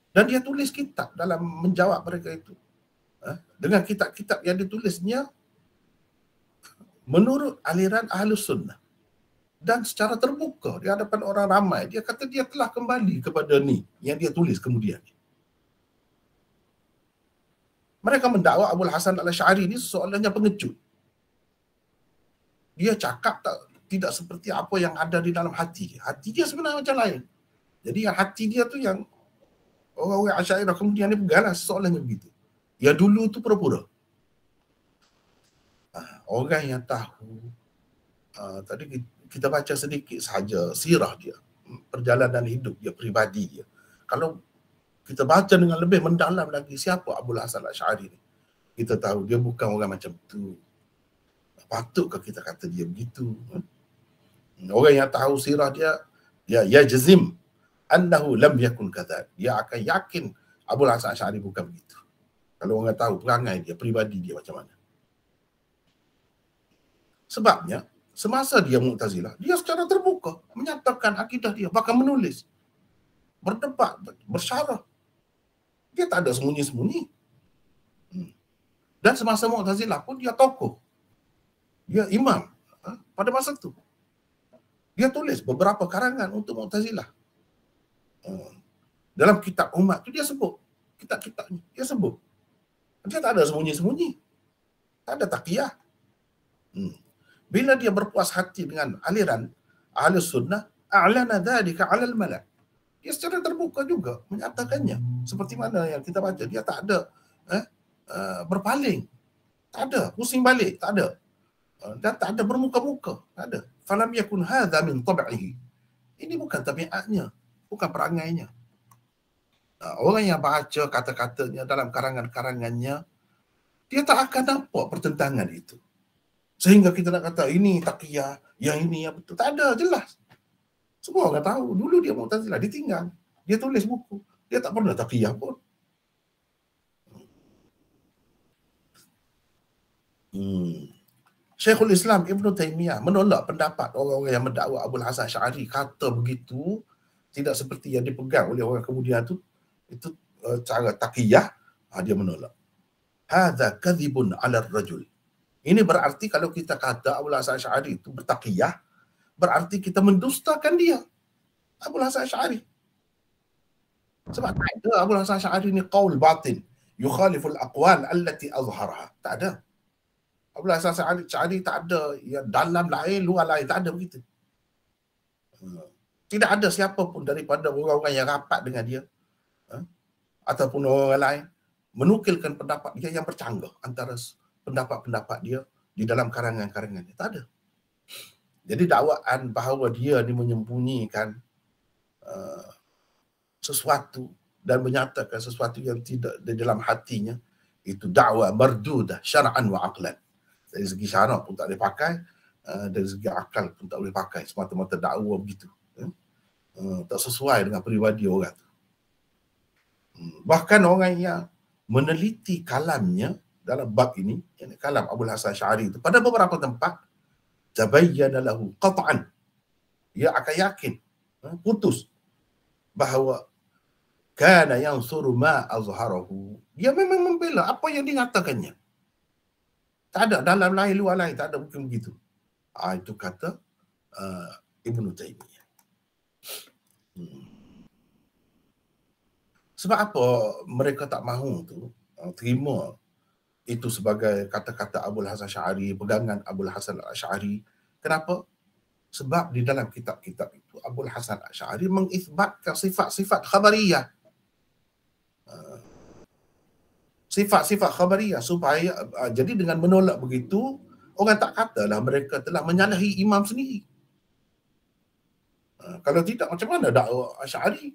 Dan dia tulis kitab dalam menjawab mereka itu. Ha? Dengan kitab-kitab yang ditulisnya menurut aliran Ahlus Sunnah. Dan secara terbuka di hadapan orang ramai, dia kata dia telah kembali kepada ni yang dia tulis kemudian. Mereka mendakwa Abu Hasan al-Syari ini seolah-olah pengecut. Dia cakap tak tidak seperti apa yang ada di dalam hati. Hati dia sebenarnya macam lain. Jadi yang hati dia tu yang orang-orang Asyairah kemudian dia peganglah seolah-olahnya begitu. Yang dulu tu pura-pura. orang yang tahu uh, tadi kita baca sedikit saja sirah dia perjalanan hidup dia peribadi dia kalau kita baca dengan lebih mendalam lagi siapa Abu Hasan Al-Syari ni kita tahu dia bukan orang macam tu patutkah kita kata dia begitu hmm? Orang yang tahu sirah dia ya ya jazim annahu lam yakun kadzab dia akan yakin Abu Hasan Al-Syari bukan begitu kalau orang tahu perangai dia peribadi dia macam mana sebabnya semasa dia Mu'tazilah, dia secara terbuka menyatakan akidah dia, bahkan menulis, berdebat, bersyarah. Dia tak ada sembunyi-sembunyi. Hmm. Dan semasa Mu'tazilah pun dia tokoh. Dia imam ha, pada masa itu. Dia tulis beberapa karangan untuk Mu'tazilah. Hmm. Dalam kitab umat tu dia sebut. Kitab-kitab ni dia sebut. Dia tak ada sembunyi-sembunyi. Tak ada takiyah. Hmm bila dia berpuas hati dengan aliran ahli sunnah a'lana dhalika 'ala al-malak dia secara terbuka juga menyatakannya seperti mana yang kita baca dia tak ada eh, uh, berpaling tak ada pusing balik tak ada uh, dan tak ada bermuka-muka tak ada falam yakun hadha min tab'ihi ini bukan tabiatnya bukan perangainya uh, orang yang baca kata-katanya dalam karangan-karangannya dia tak akan nampak pertentangan itu Sehingga kita nak kata ini takiyah, yang ini yang betul. Tak ada, jelas. Semua orang tahu. Dulu dia Mu'tazilah, dia tinggal. Dia tulis buku. Dia tak pernah takiyah pun. Hmm. Syekhul Islam Ibn Taymiyah menolak pendapat orang-orang yang mendakwa Abu Hasan Syari kata begitu tidak seperti yang dipegang oleh orang kemudian tu itu uh, cara takiyah uh, dia menolak. Hadza kadhibun 'ala ar-rajul. Ini berarti kalau kita kata Abu Hasan Asy'ari itu bertakiyah, berarti kita mendustakan dia. Abu Hasan Asy'ari. Sebab tak ada Abu Hasan Asy'ari ni qaul batin yukhaliful aqwal allati azharha. Tak ada. Abu Hasan Asy'ari tak ada yang dalam lain, luar lain. Tak ada begitu. Tidak ada siapa pun daripada orang-orang yang rapat dengan dia ha? ataupun orang lain menukilkan pendapat dia yang bercanggah antara pendapat-pendapat dia di dalam karangan-karangan dia. Tak ada. Jadi dakwaan bahawa dia ni menyembunyikan uh, sesuatu dan menyatakan sesuatu yang tidak di dalam hatinya itu dakwah mardudah syara'an wa aqlan. Dari segi syarak pun tak boleh pakai, uh, dari segi akal pun tak boleh pakai. Semata-mata dakwah begitu. Uh, tak sesuai dengan peribadi orang tu. Hmm, bahkan orang yang meneliti kalamnya dalam bab ini yang kalam Abu Hasan Syari itu pada beberapa tempat tabayyana lahu qat'an dia akan yakin ha, putus bahawa kana yansuru ma azharahu dia memang membela apa yang dikatakannya tak ada dalam lain luar lain tak ada mungkin begitu ah itu kata uh, Ibnu Taimiyah hmm. sebab apa mereka tak mahu tu uh, terima itu sebagai kata-kata Abu Hasan Syari, pegangan Abu Hasan Syari. Kenapa? Sebab di dalam kitab-kitab itu Abu Hasan Syari mengisbatkan sifat-sifat khabariyah. Uh, sifat-sifat khabariyah supaya uh, jadi dengan menolak begitu orang tak katalah mereka telah menyalahi imam sendiri. Uh, kalau tidak macam mana dakwah Asy'ari?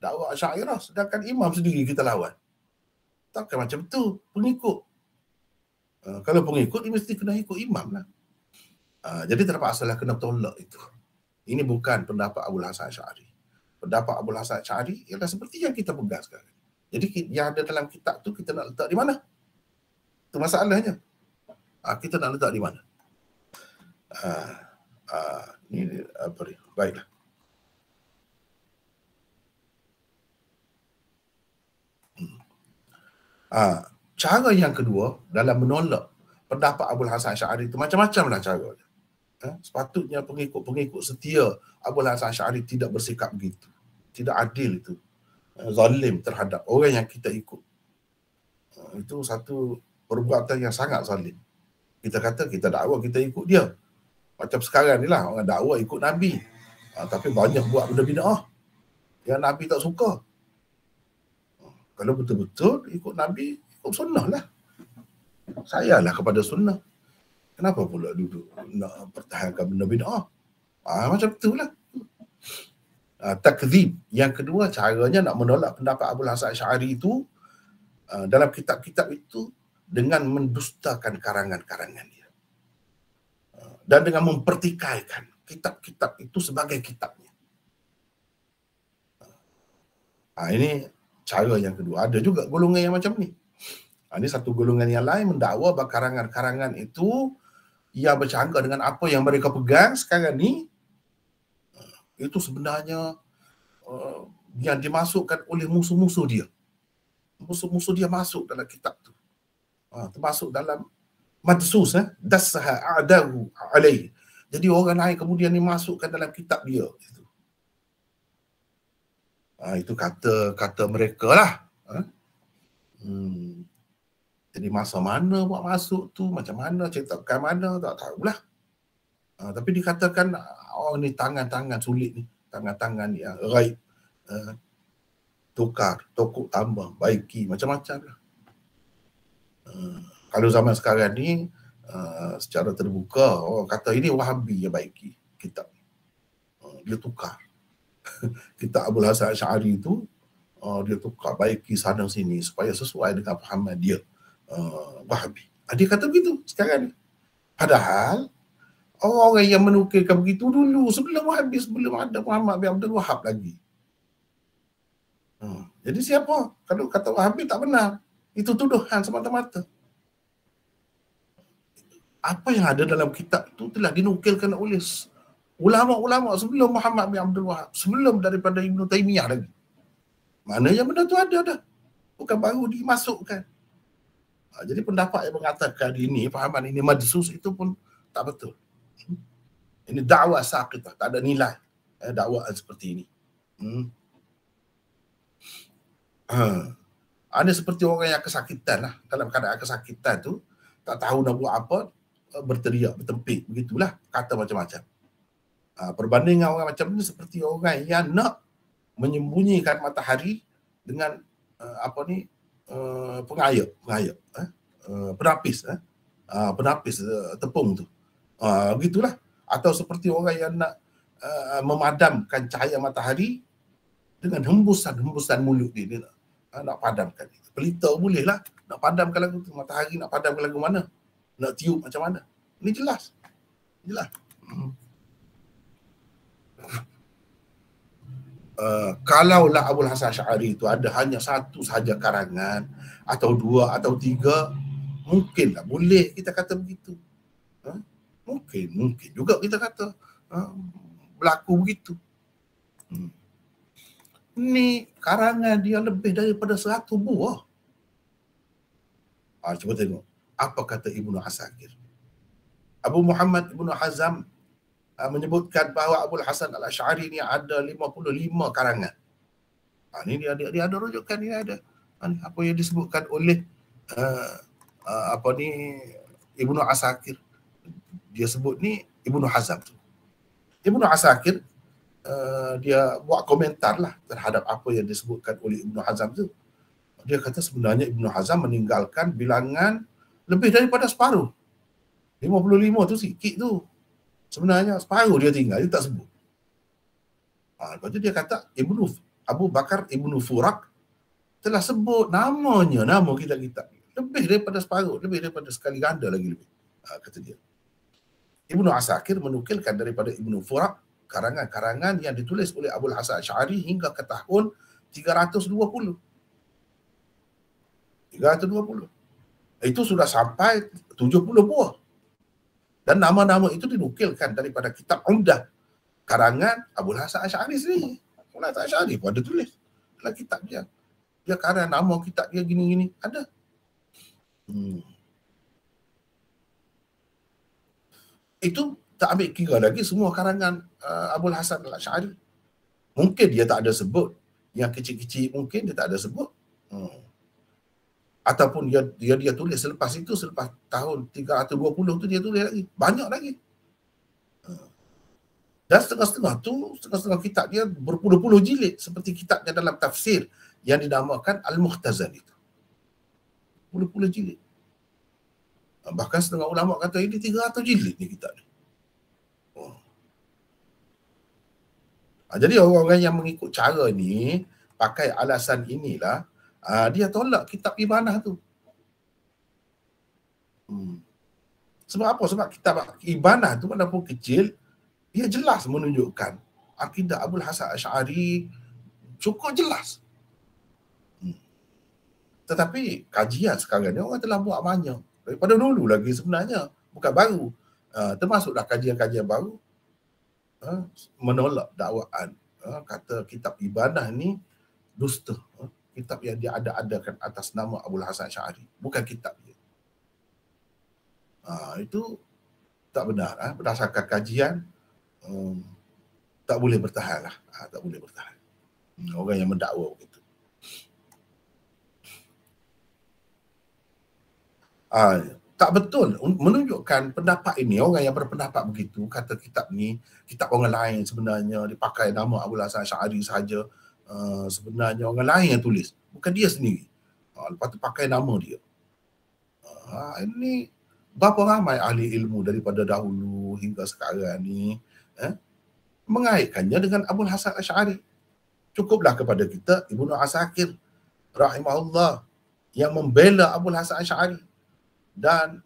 Dakwah Asy'ariyah sedangkan imam sendiri kita lawan. Takkan macam tu pengikut Uh, kalau pengikut, dia mesti kena ikut imam lah. Uh, jadi terpaksa lah kena tolak itu. Ini bukan pendapat Abu Hasan Syari. Pendapat Abu Hasan Syari ialah seperti yang kita pegang sekarang. Jadi yang ada dalam kitab tu kita nak letak di mana? Itu masalahnya. Uh, kita nak letak di mana? Uh, uh, ini apa ni? Baiklah. Uh, cara yang kedua dalam menolak pendapat Abu Hasan Syari itu macam-macam lah cara. Eh, sepatutnya pengikut-pengikut setia Abu Hasan Syari tidak bersikap begitu. Tidak adil itu. Zalim terhadap orang yang kita ikut. Eh, itu satu perbuatan yang sangat zalim. Kita kata kita dakwa kita ikut dia. Macam sekarang ni lah orang dakwa ikut Nabi. Ha, tapi banyak buat benda bid'ah. Yang Nabi tak suka. Kalau betul-betul ikut Nabi, ikut sunnah lah. Sayalah kepada sunnah. Kenapa pula duduk nak pertahankan benda bid'ah? Ah, macam tu lah. Uh, takzib. Yang kedua, caranya nak menolak pendapat Abu Hasan Syari itu uh, dalam kitab-kitab itu dengan mendustakan karangan-karangan dia. Uh, dan dengan mempertikaikan kitab-kitab itu sebagai kitabnya. Uh, ini cara yang kedua. Ada juga golongan yang macam ni. Uh, ini satu golongan yang lain mendakwa bahawa karangan-karangan itu yang bercanggah dengan apa yang mereka pegang sekarang ni itu sebenarnya uh, yang dimasukkan oleh musuh-musuh dia. Musuh-musuh dia masuk dalam kitab tu. Uh, termasuk dalam madsus eh dasaha a'dahu alaih. Jadi orang lain kemudian dimasukkan dalam kitab dia itu. Uh, itu kata kata mereka lah. Uh. Hmm. Jadi masa mana buat masuk tu, macam mana, cetakan mana, tak tahulah. Uh, tapi dikatakan, oh ni tangan-tangan sulit ni. Tangan-tangan yang raib. Uh, tukar, tokok tambah, baiki, macam-macam lah. Uh, kalau zaman sekarang ni, uh, secara terbuka, orang kata ini wahabi yang baiki kitab. Uh, dia tukar. (laughs) kitab Abu Hasan Asy'ari tu, uh, dia tukar baiki sana sini supaya sesuai dengan pahaman dia uh, Wahabi. Ah, dia kata begitu sekarang ni. Padahal orang-orang yang menukilkan begitu dulu sebelum Wahabi, sebelum ada Muhammad bin Abdul Wahab lagi. Hmm. Jadi siapa? Kalau kata Wahabi tak benar. Itu tuduhan semata-mata. Apa yang ada dalam kitab itu telah dinukilkan oleh ulama-ulama sebelum Muhammad bin Abdul Wahab. Sebelum daripada Ibn Taymiyah lagi. Mana yang benda tu ada dah. Bukan baru dimasukkan. Ha, jadi pendapat yang mengatakan ini, fahaman ini madsus itu pun tak betul. Ini dakwah saqitah, tak ada nilai eh, dakwah seperti ini. Hmm. Ha. Ada seperti orang yang kesakitan lah. Dalam keadaan kesakitan tu, tak tahu nak buat apa, eh, berteriak, bertempik, begitulah. Kata macam-macam. Ha, perbandingan orang macam ni seperti orang yang nak menyembunyikan matahari dengan uh, apa ni uh, pengayap, pengayap, eh? uh, penapis, eh? uh, penapis uh, tepung tu. Uh, gitulah. Atau seperti orang yang nak uh, memadamkan cahaya matahari dengan hembusan-hembusan mulut dia, dia nak, uh, nak padamkan. Pelita boleh lah. Nak padamkan lagu tu. Matahari nak padamkan lagu mana? Nak tiup macam mana? Ini jelas. Jelas. Hmm. Uh, kalaulah Abu Hasan Syari itu ada hanya satu sahaja karangan atau dua atau tiga mungkinlah boleh kita kata begitu ha? Mungkin mungkin juga kita kata ha? berlaku begitu hmm. ni karangan dia lebih daripada seratus buah ha, cuba tengok apa kata Ibnu Asakir Abu Muhammad Ibnu Hazam uh, menyebutkan bahawa Abu Hasan Al-Asy'ari ni ada 55 karangan. Ha, ni dia, dia, dia ada rujukan ni ada. Ha, apa yang disebutkan oleh uh, uh, apa ni Ibnu Asakir. Dia sebut ni Ibnu Hazam tu. Ibnu Asakir uh, dia buat komentar lah terhadap apa yang disebutkan oleh Ibnu Hazam tu. Dia kata sebenarnya Ibnu Hazam meninggalkan bilangan lebih daripada separuh. 55 tu sikit tu sebenarnya separuh dia tinggal, dia tak sebut. Ha, lepas tu dia kata Ibnu Abu Bakar Ibnu Furak telah sebut namanya, nama kita kita lebih daripada separuh, lebih daripada sekali ganda lagi lebih. Ha, kata dia. Ibnu Asakir menukilkan daripada Ibnu Furak karangan-karangan yang ditulis oleh Abu Hasan Syari hingga ke tahun 320. 320. Itu sudah sampai 70 buah. Dan nama-nama itu dinukilkan daripada kitab Umdah karangan Abu Hasan Asy'ari sendiri. Abu Hasan Asy'ari pun ada tulis dalam kitab dia. Dia karang nama kitab dia gini-gini ada. Hmm. Itu tak ambil kira lagi semua karangan uh, Abu Hasan Al-Asy'ari. Mungkin dia tak ada sebut. Yang kecil-kecil mungkin dia tak ada sebut. Hmm ataupun dia dia dia tulis selepas itu selepas tahun 320 tu dia tulis lagi banyak lagi ha. dan setengah-setengah tu setengah-setengah kitab dia berpuluh-puluh jilid seperti kitabnya dalam tafsir yang dinamakan Al-Muhtazal itu puluh-puluh jilid bahkan setengah ulama kata ini 300 jilid ni kitab ni. Oh. Uh, jadi orang-orang yang mengikut cara ni pakai alasan inilah uh, dia tolak kitab ibanah tu. Hmm. Sebab apa? Sebab kitab ibanah tu walaupun kecil dia jelas menunjukkan akidah Abdul Hasan Asy'ari cukup jelas. Hmm. Tetapi kajian sekarang ni orang telah buat banyak daripada dulu lagi sebenarnya bukan baru. Uh, termasuklah kajian-kajian baru uh, menolak dakwaan uh, kata kitab ibadah ni dusta. Uh, kitab yang dia ada-adakan atas nama Abdul Hasan Syari. Bukan kitab dia. Uh, itu tak benar. Uh, berdasarkan kajian, um, tak boleh bertahan lah. Uh, tak boleh bertahan. Hmm, orang yang mendakwa begitu. Uh, tak betul. Menunjukkan pendapat ini. Orang yang berpendapat begitu kata kitab ni kitab orang lain sebenarnya dipakai nama Abu Hasan Syari saja uh, sebenarnya orang lain yang tulis. Bukan dia sendiri. Uh, lepas tu pakai nama dia. Uh, ini berapa ramai ahli ilmu daripada dahulu hingga sekarang ni eh, mengaitkannya dengan Abu Hasan Asy'ari cukuplah kepada kita Ibnu Asakir rahimahullah yang membela Abu Hasan Asy'ari dan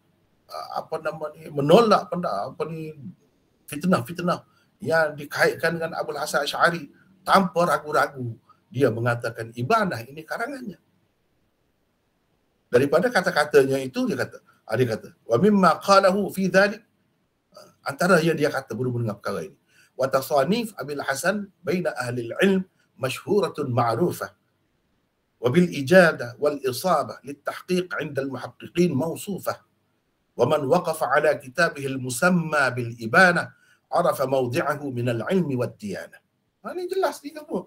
uh, apa nama ni menolak benda apa ni fitnah-fitnah yang dikaitkan dengan Abu Hasan Asy'ari tanpa ragu-ragu. Dia mengatakan ibadah ini karangannya. Daripada kata-katanya itu dia kata ah, ada kata wa mimma qalahu fi dhalik. Ah, antara yang dia kata berhubung dengan perkara ini. Wa tasanif Abdul Hasan baina ahli ilm masyhuratun ma'rufah. وبالإجادة والإصابة للتحقيق عند المحققين موصوفة ومن وقف على كتابه المسمى بالإبانة عرف موضعه من العلم والديانة ini jelas dia sebut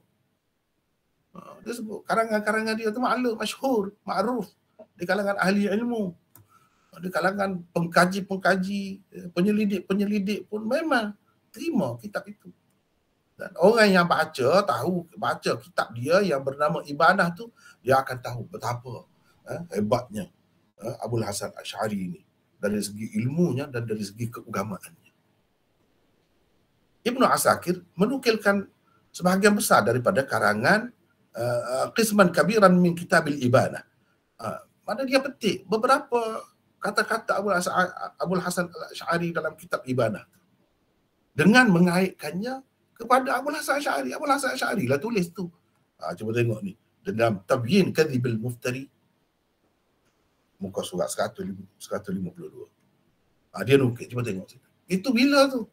dia sebut karangan-karangan dia tu maklum masyhur ma'ruf di kalangan ahli ilmu di kalangan pengkaji-pengkaji penyelidik-penyelidik pun memang terima kitab itu dan orang yang baca tahu baca kitab dia yang bernama Ibadah tu dia akan tahu betapa eh, hebatnya eh, Abdul Hasan Asy'ari ini dari segi ilmunya dan dari segi keugamaannya. Ibnu Asakir menukilkan sebahagian besar daripada karangan uh, qisman kabiran min kitabil ibadah. Uh, mana dia petik beberapa kata-kata Abdul Hasan, Abdul Hasan dalam kitab ibadah dengan mengaitkannya kepada Abu Hasan Asy'ari. Abu Hasan Asy'ari lah tulis tu. Ha, cuba tengok ni. Dalam Tabyin Kadhibil Muftari. Muka surat 152. Ha, dia nukit. Cuba tengok situ. Itu bila tu?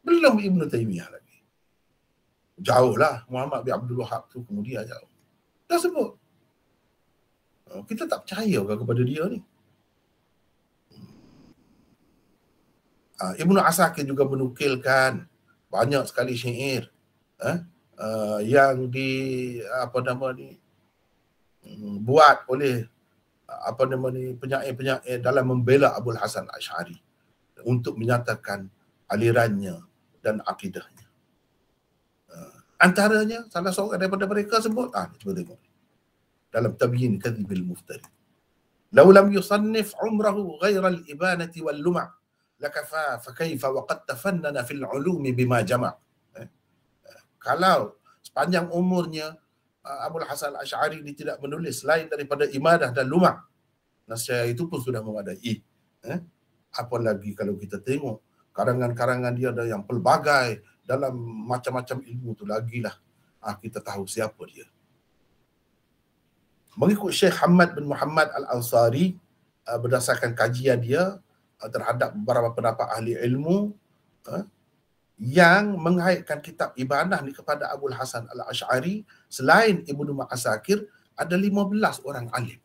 Belum Ibn Taymiyah lagi. Jauh lah. Muhammad bin Abdul Wahab tu kemudian jauh. Dah sebut. Ha, kita tak percaya kan kepada dia ni. Ha, Ibnu Asakir juga menukilkan banyak sekali syair eh, uh, yang di apa nama ni um, buat oleh apa nama ni penyair-penyair dalam membela Abdul Hasan Ash'ari untuk menyatakan alirannya dan akidahnya. Uh, antaranya salah seorang daripada mereka sebut ah cuba tengok dalam tabyin kadhibil muftari. Lau lam yusannif umrahu ghaira al-ibanati wal luma' lakafa fa kaifa wa qad tafannana fil ulumi bima jama' eh? kalau sepanjang umurnya uh, Abdul Hasan Al-Asy'ari ini tidak menulis lain daripada imadah dan lumah nasihat itu pun sudah memadai eh? apalagi kalau kita tengok karangan-karangan dia ada yang pelbagai dalam macam-macam ilmu tu lagilah ah, kita tahu siapa dia mengikut Syekh Hamad bin Muhammad Al-Ansari uh, berdasarkan kajian dia terhadap beberapa pendapat ahli ilmu uh, yang mengaitkan kitab ibadah ni kepada Abu Hasan Al-Ash'ari selain Ibnu Ma'asakir ada 15 orang alim.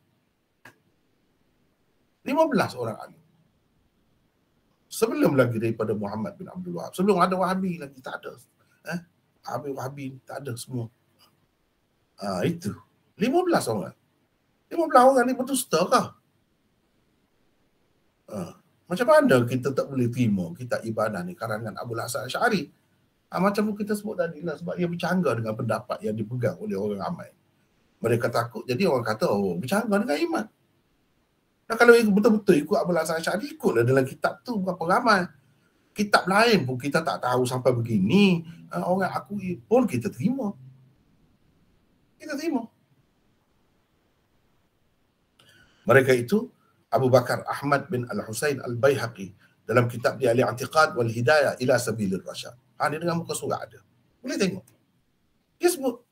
15 orang alim. Sebelum lagi daripada Muhammad bin Abdul Wahab. Sebelum ada Wahabi lagi tak ada. Eh? Wahabi Wahabi tak ada semua. Ah itu. 15 orang. 15 orang ni berdusta kah? Ah. Macam mana kita tak boleh terima kita ibadah ni karangan Abu Hasan Syari? Ha, macam kita sebut tadi lah sebab ia bercanggah dengan pendapat yang dipegang oleh orang ramai. Mereka takut jadi orang kata oh bercanggah dengan iman. Dan kalau betul-betul ikut Abu Hasan Asy'ari ikutlah dalam kitab tu berapa ramai. Kitab lain pun kita tak tahu sampai begini. Uh, orang aku pun kita terima. Kita terima. Mereka itu Abu Bakar Ahmad bin Al-Husain Al-Baihaqi dalam kitab dia Al-I'tiqad wal Hidayah ila Sabilir Rasyad. Ha, dia dengan muka surat ada. Boleh tengok. Dia sebut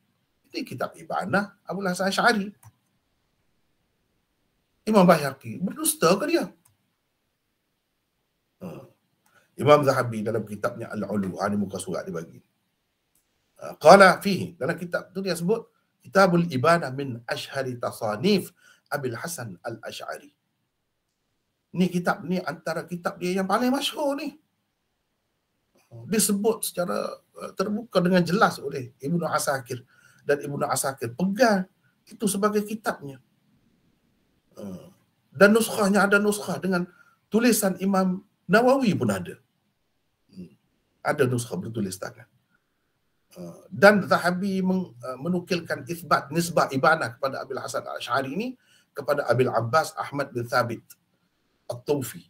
ini kitab ibadah Abu Hasan Asy'ari. Imam Baihaqi berdusta ke dia? Ha. Imam Zahabi dalam kitabnya Al-Ulu, ha, muka surat dia bagi. Ha, qala fihi dalam kitab tu dia sebut Kitabul Ibadah min Ashhari Tasanif Abil Hasan Al-Ash'ari. Ni kitab ni antara kitab dia yang paling masyhur ni. Disebut secara uh, terbuka dengan jelas oleh Ibnu Asakir dan Ibnu Asakir pegang itu sebagai kitabnya. Uh, dan nuskhahnya ada nuskhah dengan tulisan Imam Nawawi pun ada. Hmm. Ada nuskhah bertulis tangan. Uh, dan Zahabi menukilkan isbat nisbah ibanah kepada Abil Hasan Al-Ash'ari ini kepada Abil Abbas Ahmad bin Thabit At-Tawfi.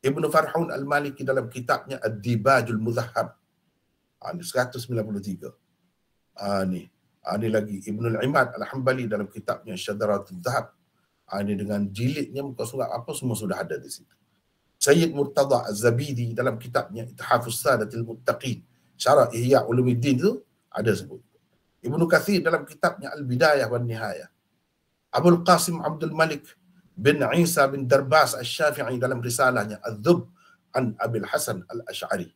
Ibnu Farhun Al-Maliki dalam kitabnya Ad-Dibajul Muzahab. Ha, ini 193. Ha, ni. Ha, ni lagi. Ibnu Al-Imad Al-Hambali dalam kitabnya Syadaratul Zahab. Ha, ini dengan jilidnya muka surat apa semua sudah ada di situ. Sayyid Murtada Az-Zabidi dalam kitabnya Ithafus Sadatil Muttaqin. Syarah Ihya Ulumuddin itu ada sebut. Ibnu Kathir dalam kitabnya Al-Bidayah wa Nihayah. Abdul Qasim Abdul Malik bin Isa bin Darbas Al-Syafi'i dalam risalahnya Al-Dhub an Abil Hasan Al-Ash'ari.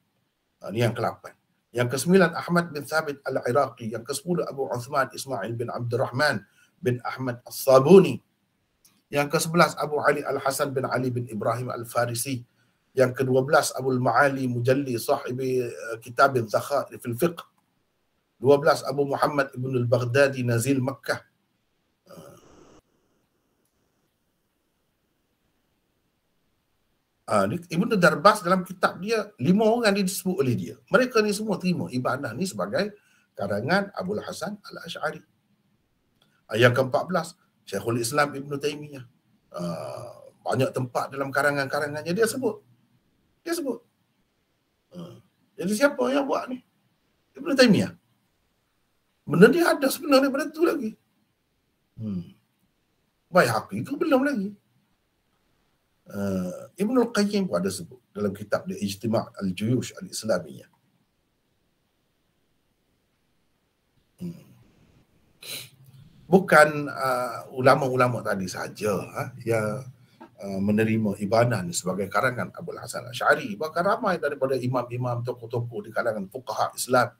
Ini yang ke-8. Yang ke-9 Ahmad bin Thabit Al-Iraqi. Yang ke-10 Abu Uthman Ismail bin Abdul Rahman bin Ahmad Al-Sabuni. Yang ke-11 Abu Ali Al-Hasan bin Ali bin Ibrahim Al-Farisi. Yang ke-12 Abu Al-Ma'ali Mujalli sahibi kitab Al-Zakhair fil Fiqh. 12 Abu Muhammad Ibn Al-Baghdadi Nazil Makkah. Uh, Ibnu Darbas dalam kitab dia lima orang dia disebut oleh dia. Mereka ni semua terima ibadah ni sebagai karangan Abu Hasan Al-Asy'ari. Uh, yang ke-14 Syekhul Islam Ibnu Taimiyah. Uh, banyak tempat dalam karangan-karangannya dia sebut. Dia sebut. Uh, jadi siapa yang buat ni? Ibnu Taimiyah. Benda dia ada sebenarnya pada tu lagi. Hmm. Baik hak itu belum lagi uh, Ibn Al-Qayyim pun ada sebut dalam kitab dia Ijtima' Al-Juyush Al-Islamiyah. Hmm. Bukan uh, ulama-ulama tadi saja uh, yang uh, menerima ibadah ni sebagai karangan Abu Hasan Asy'ari, bahkan ramai daripada imam-imam tokoh-tokoh di kalangan fuqaha Islam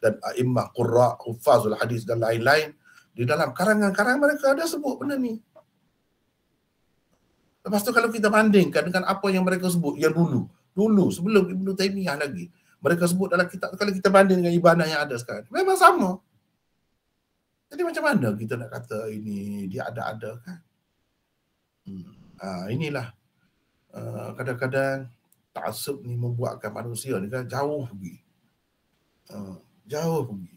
dan a'immah qurra, hufazul hadis dan lain-lain di dalam karangan-karangan mereka ada sebut benda ni. Lepas tu kalau kita bandingkan dengan apa yang mereka sebut yang dulu, dulu sebelum Ibnu Taimiyah lagi, mereka sebut dalam kitab kalau kita banding dengan ibadah yang ada sekarang, memang sama. Jadi macam mana kita nak kata ini dia ada-ada kan? Hmm. Ha, inilah uh, kadang-kadang taksub ni membuatkan manusia ni kan jauh pergi. Uh, jauh pergi.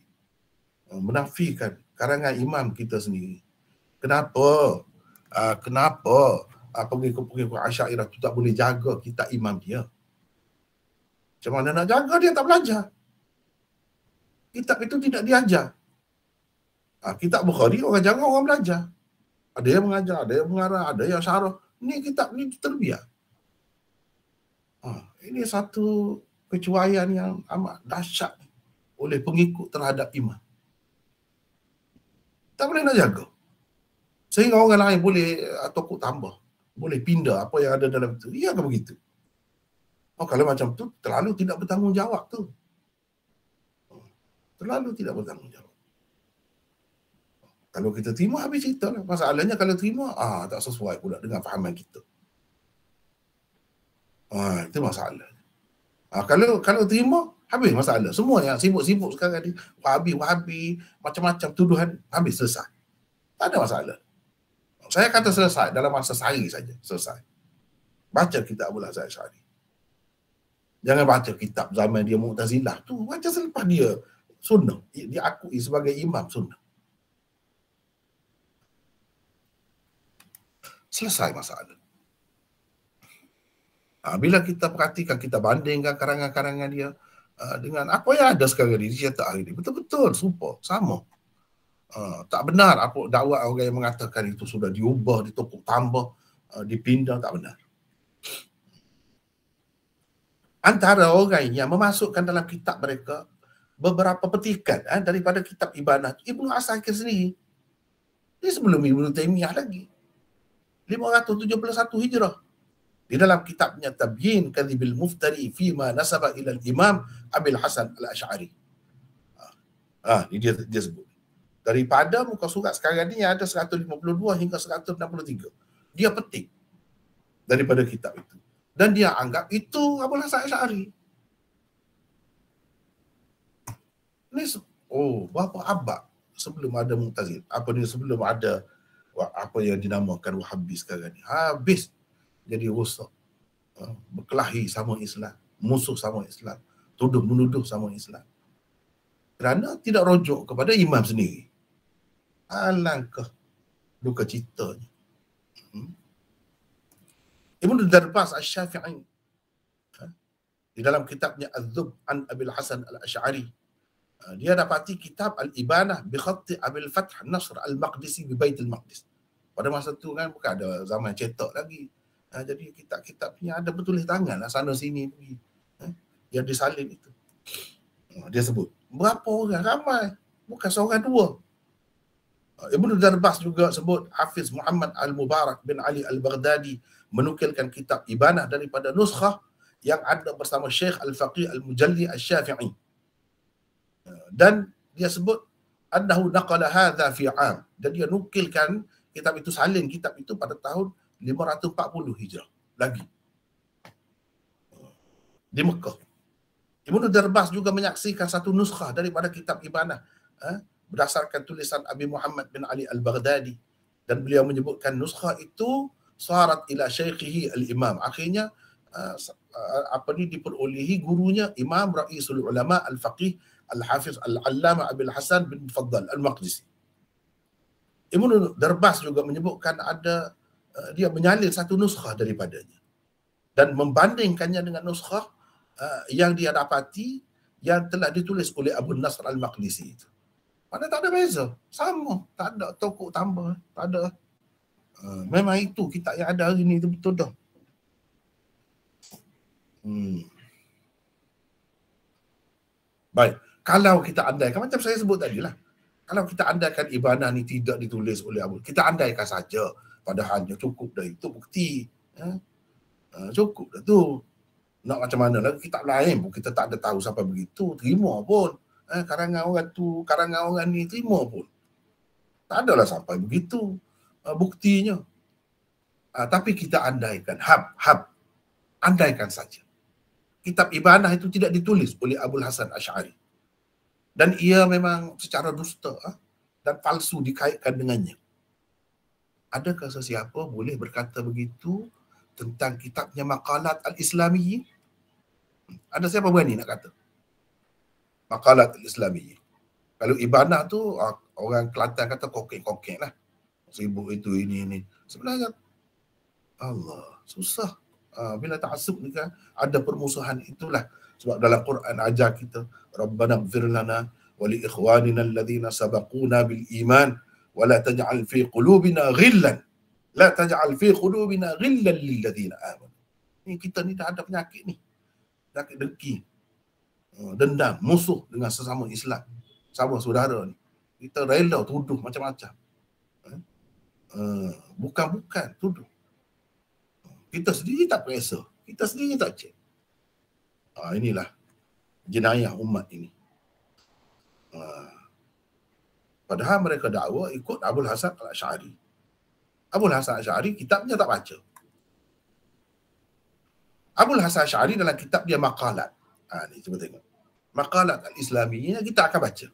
Uh, menafikan karangan imam kita sendiri. Kenapa? Uh, kenapa? Uh, pengikut-pengikut Asyairah tu tak boleh jaga kitab imam dia. Macam mana nak jaga dia tak belajar. Kitab itu tidak diajar. Uh, kitab Bukhari orang jaga orang belajar. Ada yang mengajar, ada yang mengarah, ada yang syarah. Ini kitab ni terbiar. Uh, ini satu kecuaian yang amat dahsyat oleh pengikut terhadap imam. Tak boleh nak jaga. Sehingga orang lain boleh atau kut tambah boleh pindah apa yang ada dalam itu. Iya ke begitu? Oh, kalau macam tu, terlalu tidak bertanggungjawab tu. Terlalu tidak bertanggungjawab. Kalau kita terima, habis cerita lah. Masalahnya kalau terima, ah tak sesuai pula dengan fahaman kita. Ah, itu masalah. Ah, kalau kalau terima, habis masalah. Semua yang sibuk-sibuk sekarang ni, wahabi, wahabi, macam-macam tuduhan, habis selesai. Tak ada masalah. Saya kata selesai dalam masa sehari saja. Selesai. Baca kitab Abu Lazar Syari. Jangan baca kitab zaman dia Mu'tazilah tu. Baca selepas dia sunnah. Dia akui sebagai imam sunnah. selesai masalah. Ha, bila kita perhatikan, kita bandingkan karangan-karangan dia uh, dengan apa yang ada sekarang ni, dia tak hari ni. Betul-betul, super, sama. Uh, tak benar apa dakwah orang yang mengatakan itu sudah diubah, ditopuk tambah, uh, dipindah, tak benar. Antara orang yang memasukkan dalam kitab mereka beberapa petikan eh, daripada kitab ibadah Ibnu Asakir sendiri. Ini sebelum Ibnu Taimiyah lagi. 571 Hijrah. Di dalam kitabnya Tabyin Kadhibil Muftari Fima Nasaba Ila Imam Abil Hasan Al-Ash'ari. Ah, ha, ini dia, dia sebut. Daripada muka surat sekarang ni ada 152 hingga 163. Dia petik daripada kitab itu. Dan dia anggap itu Abu Hasan Al-Ash'ari. Ni oh berapa abad sebelum ada Mu'tazil. Apa ni sebelum ada apa yang dinamakan Wahabi sekarang ni. Habis jadi rosak. Ha, berkelahi sama Islam. Musuh sama Islam. Tuduh menuduh sama Islam. Kerana tidak rujuk kepada imam sendiri. Alangkah duka citanya. Hmm. Ibn Darbas Al-Syafi'i ha, di dalam kitabnya Az-Zub an Abil Hasan Al-Ash'ari Ah, dia dapati kitab Al-Ibanah bi khatti Abil Fath Nasr Al-Maqdisi bi Baitul Maqdis. Pada masa tu kan bukan ada zaman cetak lagi. Ha, jadi kitab-kitab ni ada bertulis tangan lah sana sini pergi. Ha, yang disalin itu. Ha, dia sebut, berapa orang? Ramai. Bukan seorang dua. Ha, Ibn Darbas juga sebut Hafiz Muhammad Al-Mubarak bin Ali Al-Baghdadi menukilkan kitab Ibanah daripada nuskhah yang ada bersama Syekh Al-Faqih Al-Mujalli Al-Syafi'i. Dan dia sebut annahu naqala hadha fi am dan dia nukilkan kitab itu salin kitab itu pada tahun 540 Hijrah lagi. Di Mekah. Ibnu Darbas juga menyaksikan satu nuskhah daripada kitab Ibanah eh, berdasarkan tulisan Abi Muhammad bin Ali Al-Baghdadi dan beliau menyebutkan nuskhah itu sarat ila syaikhihi al-imam akhirnya uh, apa ni diperolehi gurunya Imam Raisul Ulama Al-Faqih Al-Hafiz Al-Allama Abil Hasan bin Faddal Al-Maqdisi. Ibn Darbas juga menyebutkan ada uh, dia menyalin satu nuskhah daripadanya dan membandingkannya dengan nuskhah uh, yang dia dapati yang telah ditulis oleh Abu Nasr Al-Maqdisi itu. Mana tak ada beza. Sama. Tak ada tokok tambah. Tak ada. Uh, memang itu kita yang ada hari ini itu betul dah. Hmm. Baik kalau kita andaikan macam saya sebut tadi lah kalau kita andaikan ibadah ni tidak ditulis oleh Abu kita andaikan saja padahalnya cukup dah itu bukti ya? uh, cukup dah tu nak macam mana lagi kita lain pun kita tak ada tahu sampai begitu terima pun eh, karangan orang tu karangan orang ni terima pun tak adalah sampai begitu uh, buktinya uh, tapi kita andaikan hab hab andaikan saja kitab ibadah itu tidak ditulis oleh Abdul Hasan Ash'ari dan ia memang secara dusta ah, dan palsu dikaitkan dengannya. Adakah sesiapa boleh berkata begitu tentang kitabnya Maqalat Al-Islami? Ada siapa berani nak kata? Maqalat Al-Islami. Kalau ibadah tu ah, orang Kelantan kata kokek-kokek lah. Sibuk itu ini ini. Sebenarnya Allah susah. Ah, bila ta'asub ni kan ada permusuhan itulah sebab dalam Quran ajar kita Rabbana gfir lana wa li ikhwanina alladhina sabaquna bil iman wa la taj'al fi qulubina ghillan la taj'al fi qulubina ghillan lil ladzina amanu. Ni kita ni dah ada penyakit ni. Penyakit dengki. Uh, dendam, musuh dengan sesama Islam. Sama saudara ni. Kita rela tuduh macam-macam. Bukan-bukan tuduh. Kita sendiri tak periksa. Kita sendiri tak cek. Ha, inilah jenayah umat ini. Ha. Padahal mereka dakwa ikut Abdul Hasan Al-Ash'ari. Abdul Hasan Al-Ash'ari kitabnya tak baca. Abdul Hasan Al-Ash'ari dalam kitab dia maqalat. Ha, ni cuba tengok. Maqalat Al-Islami ini kita akan baca.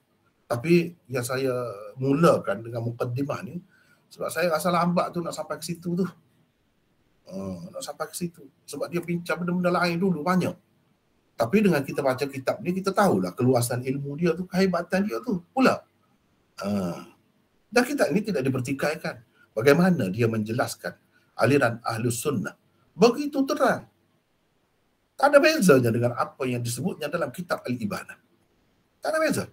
Tapi yang saya mulakan dengan mukaddimah ni sebab saya rasa lambat tu nak sampai ke situ tu. Uh, nak sampai ke situ. Sebab dia bincang benda-benda lain dulu banyak. Tapi dengan kita baca kitab ni, kita tahulah keluasan ilmu dia tu, kehebatan dia tu pula. Uh, dan kitab ni tidak dipertikaikan. Bagaimana dia menjelaskan aliran Ahlus Sunnah. Begitu terang. Tak ada bezanya dengan apa yang disebutnya dalam kitab Al-Ibanah. Tak ada beza.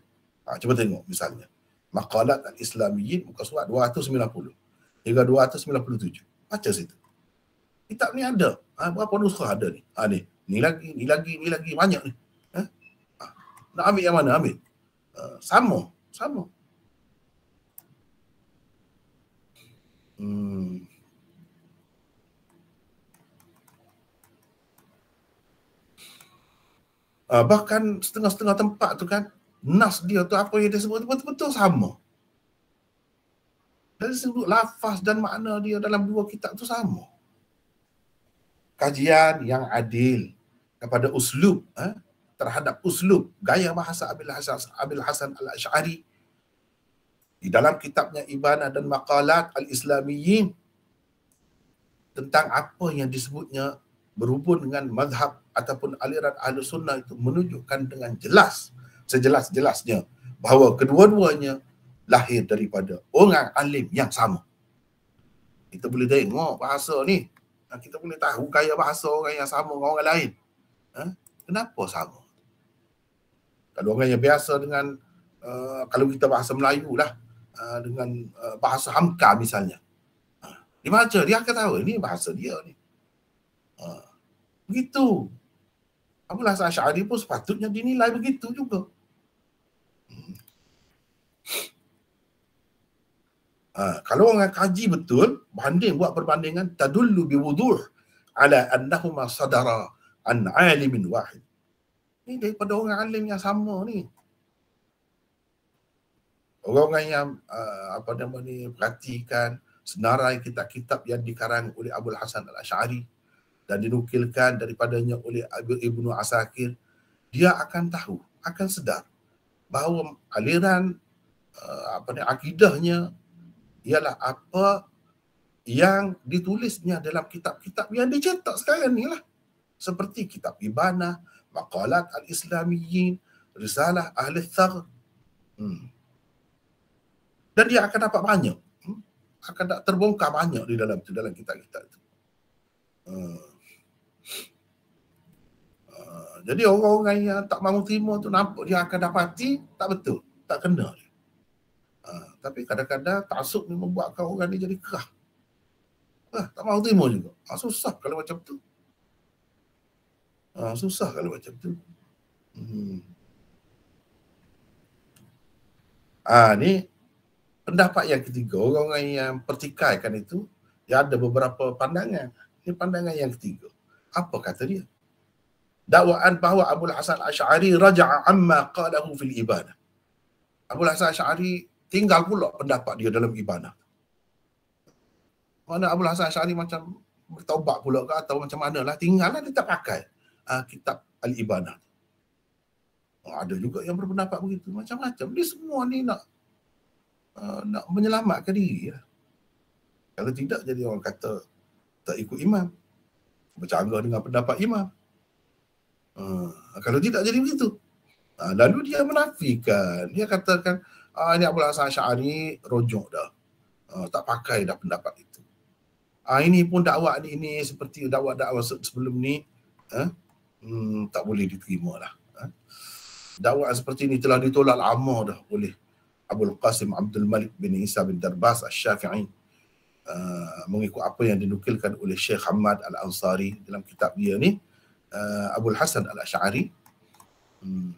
Ha, cuba tengok misalnya. Maqalat Al-Islamiyyin muka surat 290 hingga 297. Baca situ. Kitab ni ada. Ha, berapa nuskah ada ni? Ha, ni. Ni lagi, ni lagi, ni lagi. Banyak ni. Ha? Ha. Nak ambil yang mana? Ambil. Uh, sama. Sama. Hmm. Uh, bahkan setengah-setengah tempat tu kan nas dia tu apa yang dia sebut betul-betul sama. Dari sebut lafaz dan makna dia dalam dua kitab tu sama. Kajian yang adil kepada uslub eh, terhadap uslub gaya bahasa Abil Hasan, Abil Hasan Al-Ash'ari di dalam kitabnya Ibana dan Maqalat Al-Islamiyyin tentang apa yang disebutnya berhubung dengan mazhab ataupun aliran ahli sunnah itu menunjukkan dengan jelas sejelas-jelasnya bahawa kedua-duanya lahir daripada orang alim yang sama. Kita boleh tengok bahasa ni. Kita boleh tahu gaya bahasa orang yang sama dengan orang lain. Ha? Kenapa sama? Kalau orang yang biasa dengan, uh, kalau kita bahasa Melayu lah, uh, dengan uh, bahasa Hamka misalnya. Uh, dia baca, dia akan tahu ini bahasa dia ni. Uh, begitu. Abu Hasan Asy'ari pun sepatutnya dinilai begitu juga. Ha, kalau orang kaji betul, banding buat perbandingan tadullu biwuduh ala annahuma sadara an alimin wahid. Ini daripada orang alim yang sama ni. Orang-orang yang uh, apa nama ni perhatikan senarai kitab-kitab yang dikarang oleh Abdul Hasan Al-Asy'ari dan dinukilkan daripadanya oleh Ibnu Asakir, dia akan tahu, akan sedar bahawa aliran uh, apa ni akidahnya ialah apa yang ditulisnya dalam kitab-kitab yang dicetak sekarang ni lah. Seperti kitab Ibana, Maqalat Al-Islamiyyin, Risalah Ahli Thar. Hmm. Dan dia akan dapat banyak. Hmm. Akan tak terbongkar banyak di dalam tu dalam kitab-kitab itu. Hmm. Uh, jadi orang-orang yang tak mahu terima tu nampak dia akan dapati tak betul, tak kena dia. Ha, tapi kadang-kadang taksub ni membuatkan orang ni jadi kerah. Ha, tak mahu terima juga. Ha, susah kalau macam tu. Ha, susah kalau macam tu. Hmm. Ha, ni pendapat yang ketiga. Orang-orang yang pertikaikan itu, dia ada beberapa pandangan. Ini pandangan yang ketiga. Apa kata dia? Dakwaan bahawa Abu Hasan Ash'ari raja'a amma qalahu fil ibadah. Abu Hasan Ash'ari tinggal pula pendapat dia dalam ibadah. Mana Abu Hasan Asy'ari macam bertaubat pula ke atau macam mana lah tinggallah dia tak pakai uh, kitab al-ibadah. Oh, ada juga yang berpendapat begitu macam-macam. Dia semua ni nak uh, nak menyelamatkan diri ya. Kalau tidak jadi orang kata tak ikut imam. Bercanggah dengan pendapat imam. Uh, kalau tidak jadi begitu. Uh, lalu dia menafikan. Dia katakan ah, ini Abu Hasan Syari rojok dah. Ah, tak pakai dah pendapat itu. Ah, ini pun dakwah ni ini seperti dakwah-dakwah sebelum ni eh, hmm, tak boleh diterima lah. Eh. Dakwah seperti ini telah ditolak lama dah oleh Abu Qasim Abdul Malik bin Isa bin Darbas Al-Syafi'i uh, mengikut apa yang dinukilkan oleh Syekh Hamad Al-Ansari dalam kitab dia ni uh, Abu Hasan Al-Ash'ari hmm.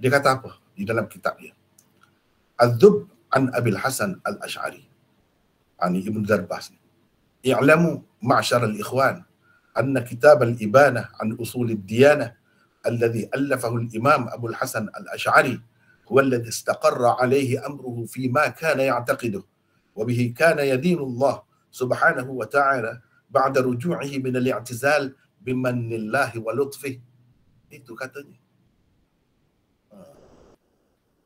dia kata apa di dalam kitab dia الذب عن أبي الحسن الأشعري عن ابن درباس اعلموا معشر الإخوان أن كتاب الإبانة عن أصول الديانة الذي ألفه الإمام أبو الحسن الأشعري هو الذي استقر عليه أمره فيما كان يعتقده وبه كان يدين الله سبحانه وتعالى بعد رجوعه من الاعتزال bimannillahi walutfi itu katanya. Ha.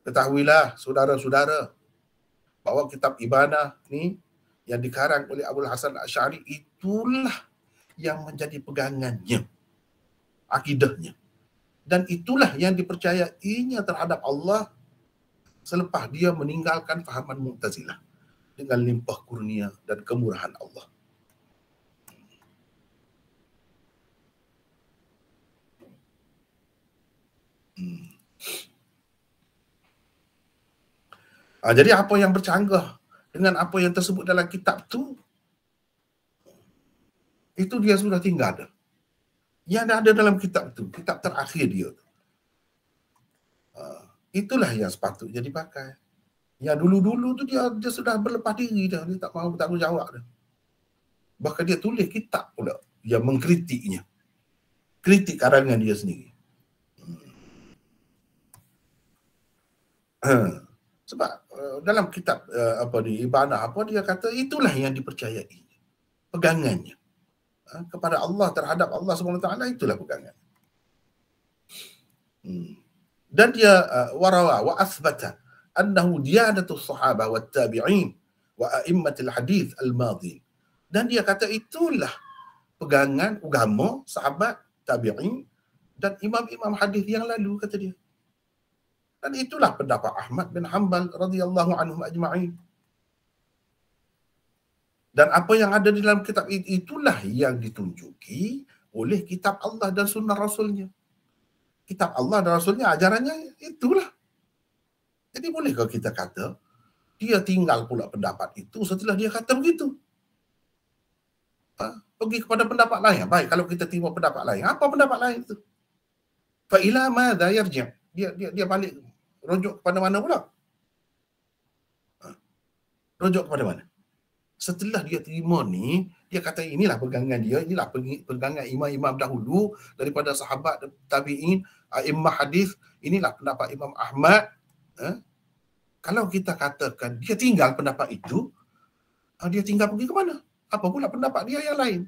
Ketahuilah saudara-saudara bahawa kitab ibana ni yang dikarang oleh Abdul Hasan Asy'ari itulah yang menjadi pegangannya akidahnya. Dan itulah yang dipercayainya terhadap Allah selepas dia meninggalkan fahaman Mu'tazilah dengan limpah kurnia dan kemurahan Allah. Hmm. Ah, jadi apa yang bercanggah dengan apa yang tersebut dalam kitab tu itu dia sudah tinggal dah. Yang ada dalam kitab tu, kitab terakhir dia. Uh, itulah yang sepatutnya dipakai. Yang dulu-dulu tu dia dia sudah berlepas diri dah, dia tak mahu bertanggungjawab dah. Bahkan dia tulis kitab pula yang mengkritiknya. Kritik karangan dia sendiri. Hmm. (clears throat) Sebab uh, dalam kitab uh, apa di Ibanah apa dia kata itulah yang dipercayai. Pegangannya. Uh, kepada Allah terhadap Allah SWT itulah pegangan. Hmm. Dan dia uh, warawa wa asbata annahu diyanatu sahabah wa tabi'in wa a'immatil hadith al-madhi. Dan dia kata itulah pegangan agama sahabat tabi'in dan imam-imam hadis yang lalu kata dia. Dan itulah pendapat Ahmad bin Hanbal radhiyallahu anhu ajma'in. Dan apa yang ada di dalam kitab itulah yang ditunjuki oleh kitab Allah dan sunnah Rasulnya. Kitab Allah dan Rasulnya ajarannya itulah. Jadi bolehkah kita kata dia tinggal pula pendapat itu setelah dia kata begitu? Ha? Pergi kepada pendapat lain. Baik, kalau kita terima pendapat lain. Apa pendapat lain itu? Fa'ila madha yarji' dia, dia, dia balik rujuk kepada mana pula? Ha? Rujuk kepada mana? Setelah dia terima ni, dia kata inilah pegangan dia, inilah pegangan imam-imam dahulu daripada sahabat tabi'in, imam hadis, inilah pendapat Imam Ahmad, eh? kalau kita katakan dia tinggal pendapat itu, ah, dia tinggal pergi ke mana? Apa pula pendapat dia yang lain?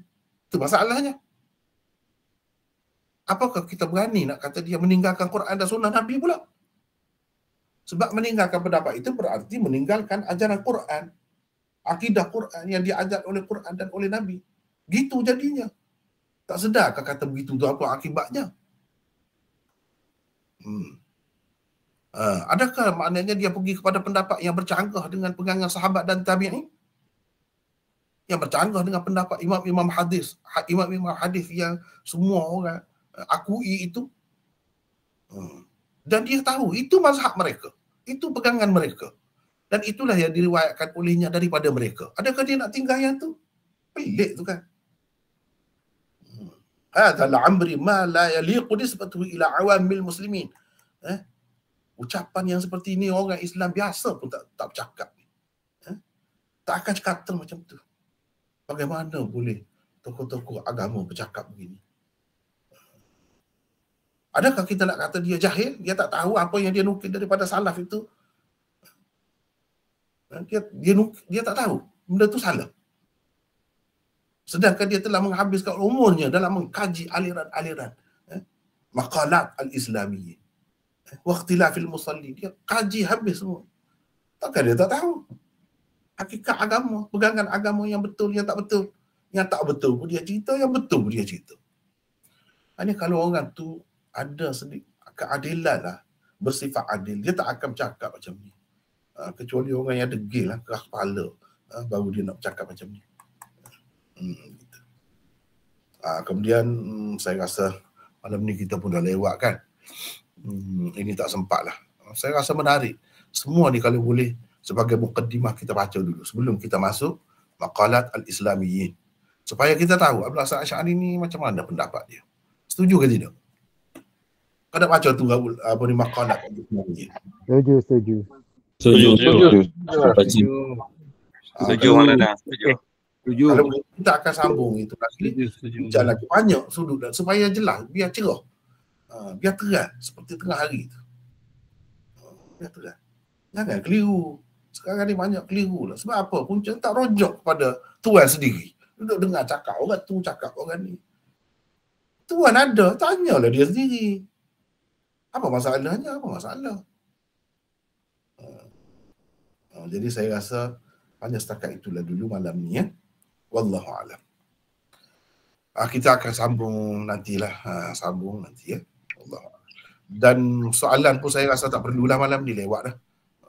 Itu masalahnya. Apakah kita berani nak kata dia meninggalkan Quran dan sunnah Nabi pula? Sebab meninggalkan pendapat itu berarti meninggalkan ajaran Quran. Akidah Quran yang diajar oleh Quran dan oleh Nabi. Gitu jadinya. Tak sedar kata begitu tu apa akibatnya? Hmm. Uh, adakah maknanya dia pergi kepada pendapat yang bercanggah dengan pegangan sahabat dan tabi'in? Yang bercanggah dengan pendapat imam-imam hadis, ha, imam-imam hadis yang semua orang uh, akui itu. Hmm. Dan dia tahu itu mazhab mereka. Itu pegangan mereka. Dan itulah yang diriwayatkan olehnya daripada mereka. Adakah dia nak tinggal yang tu? Pelik tu kan. Hmm. Hadha al-amri ma la yaliqu nisbatuhu ila awamil muslimin. Eh? ucapan yang seperti ini orang Islam biasa pun tak tak bercakap eh? tak akan kata macam tu bagaimana boleh tokoh-tokoh agama bercakap begini adakah kita nak kata dia jahil dia tak tahu apa yang dia nukil daripada salaf itu eh? dia dia, nukil, dia tak tahu benda tu salah sedangkan dia telah menghabiskan umurnya dalam mengkaji aliran-aliran eh? makalat al-islamiyyin Waktilafil musalli. Dia kaji habis semua. Takkan dia tak tahu. Hakikat agama. Pegangan agama yang betul, yang tak betul. Yang tak betul pun dia cerita, yang betul pun dia cerita. Ini kalau orang tu ada sedikit keadilan lah. Bersifat adil. Dia tak akan bercakap macam ni. Ha, kecuali orang yang degil lah, keras kepala. Ha, baru dia nak bercakap macam ni. Hmm, gitu. Ha, kemudian hmm, saya rasa malam ni kita pun dah lewat kan hmm, ini tak sempat lah. Saya rasa menarik. Semua ni kalau boleh sebagai mukaddimah kita baca dulu sebelum kita masuk maqalat al-islamiyyin. Supaya kita tahu Abdul Hasan Asy'ari ni macam mana pendapat dia. Setuju ke tidak? Kau dah baca tu apa ni maqalat al-islamiyyin? Setuju, setuju. Setuju. Setuju. Setuju. Setuju mana dah? Setuju. Setuju. Kalau kita akan sambung itu lagi, jalan lagi banyak sudut dan supaya jelas, biar cerah. Ha, biar terang seperti tengah hari tu. Ha, biar terang. Jangan keliru. Sekarang ni banyak keliru lah. Sebab apa? Punca tak rojok kepada tuan sendiri. Duduk dengar cakap orang tu, cakap orang ni. Tuan ada, tanyalah dia sendiri. Apa masalahnya? Apa masalah? Ha. Ha, jadi saya rasa hanya setakat itulah dulu malam ni ya. Wallahu a'lam. Ha, kita akan sambung nantilah. Ha, sambung nanti ya. Allah. Dan soalan pun saya rasa tak perlulah malam ni lewat dah.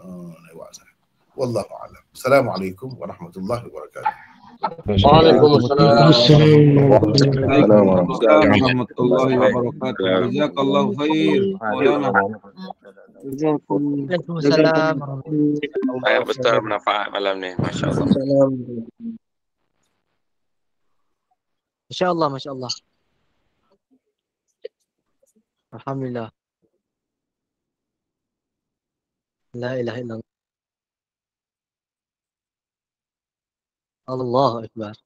Uh, lewat sana. Wallahu a'lam. Assalamualaikum warahmatullahi wabarakatuh. Waalaikumsalam. Waalaikumsalam warahmatullahi wabarakatuh. Jazakallahu khair. Maulana. Waalaikumsalam. Banyak betul manfaat malam ni. Masya Allah. Masya Allah, Masya Allah. Alhamdulillah. La ilaha illallah. Allah Akbar.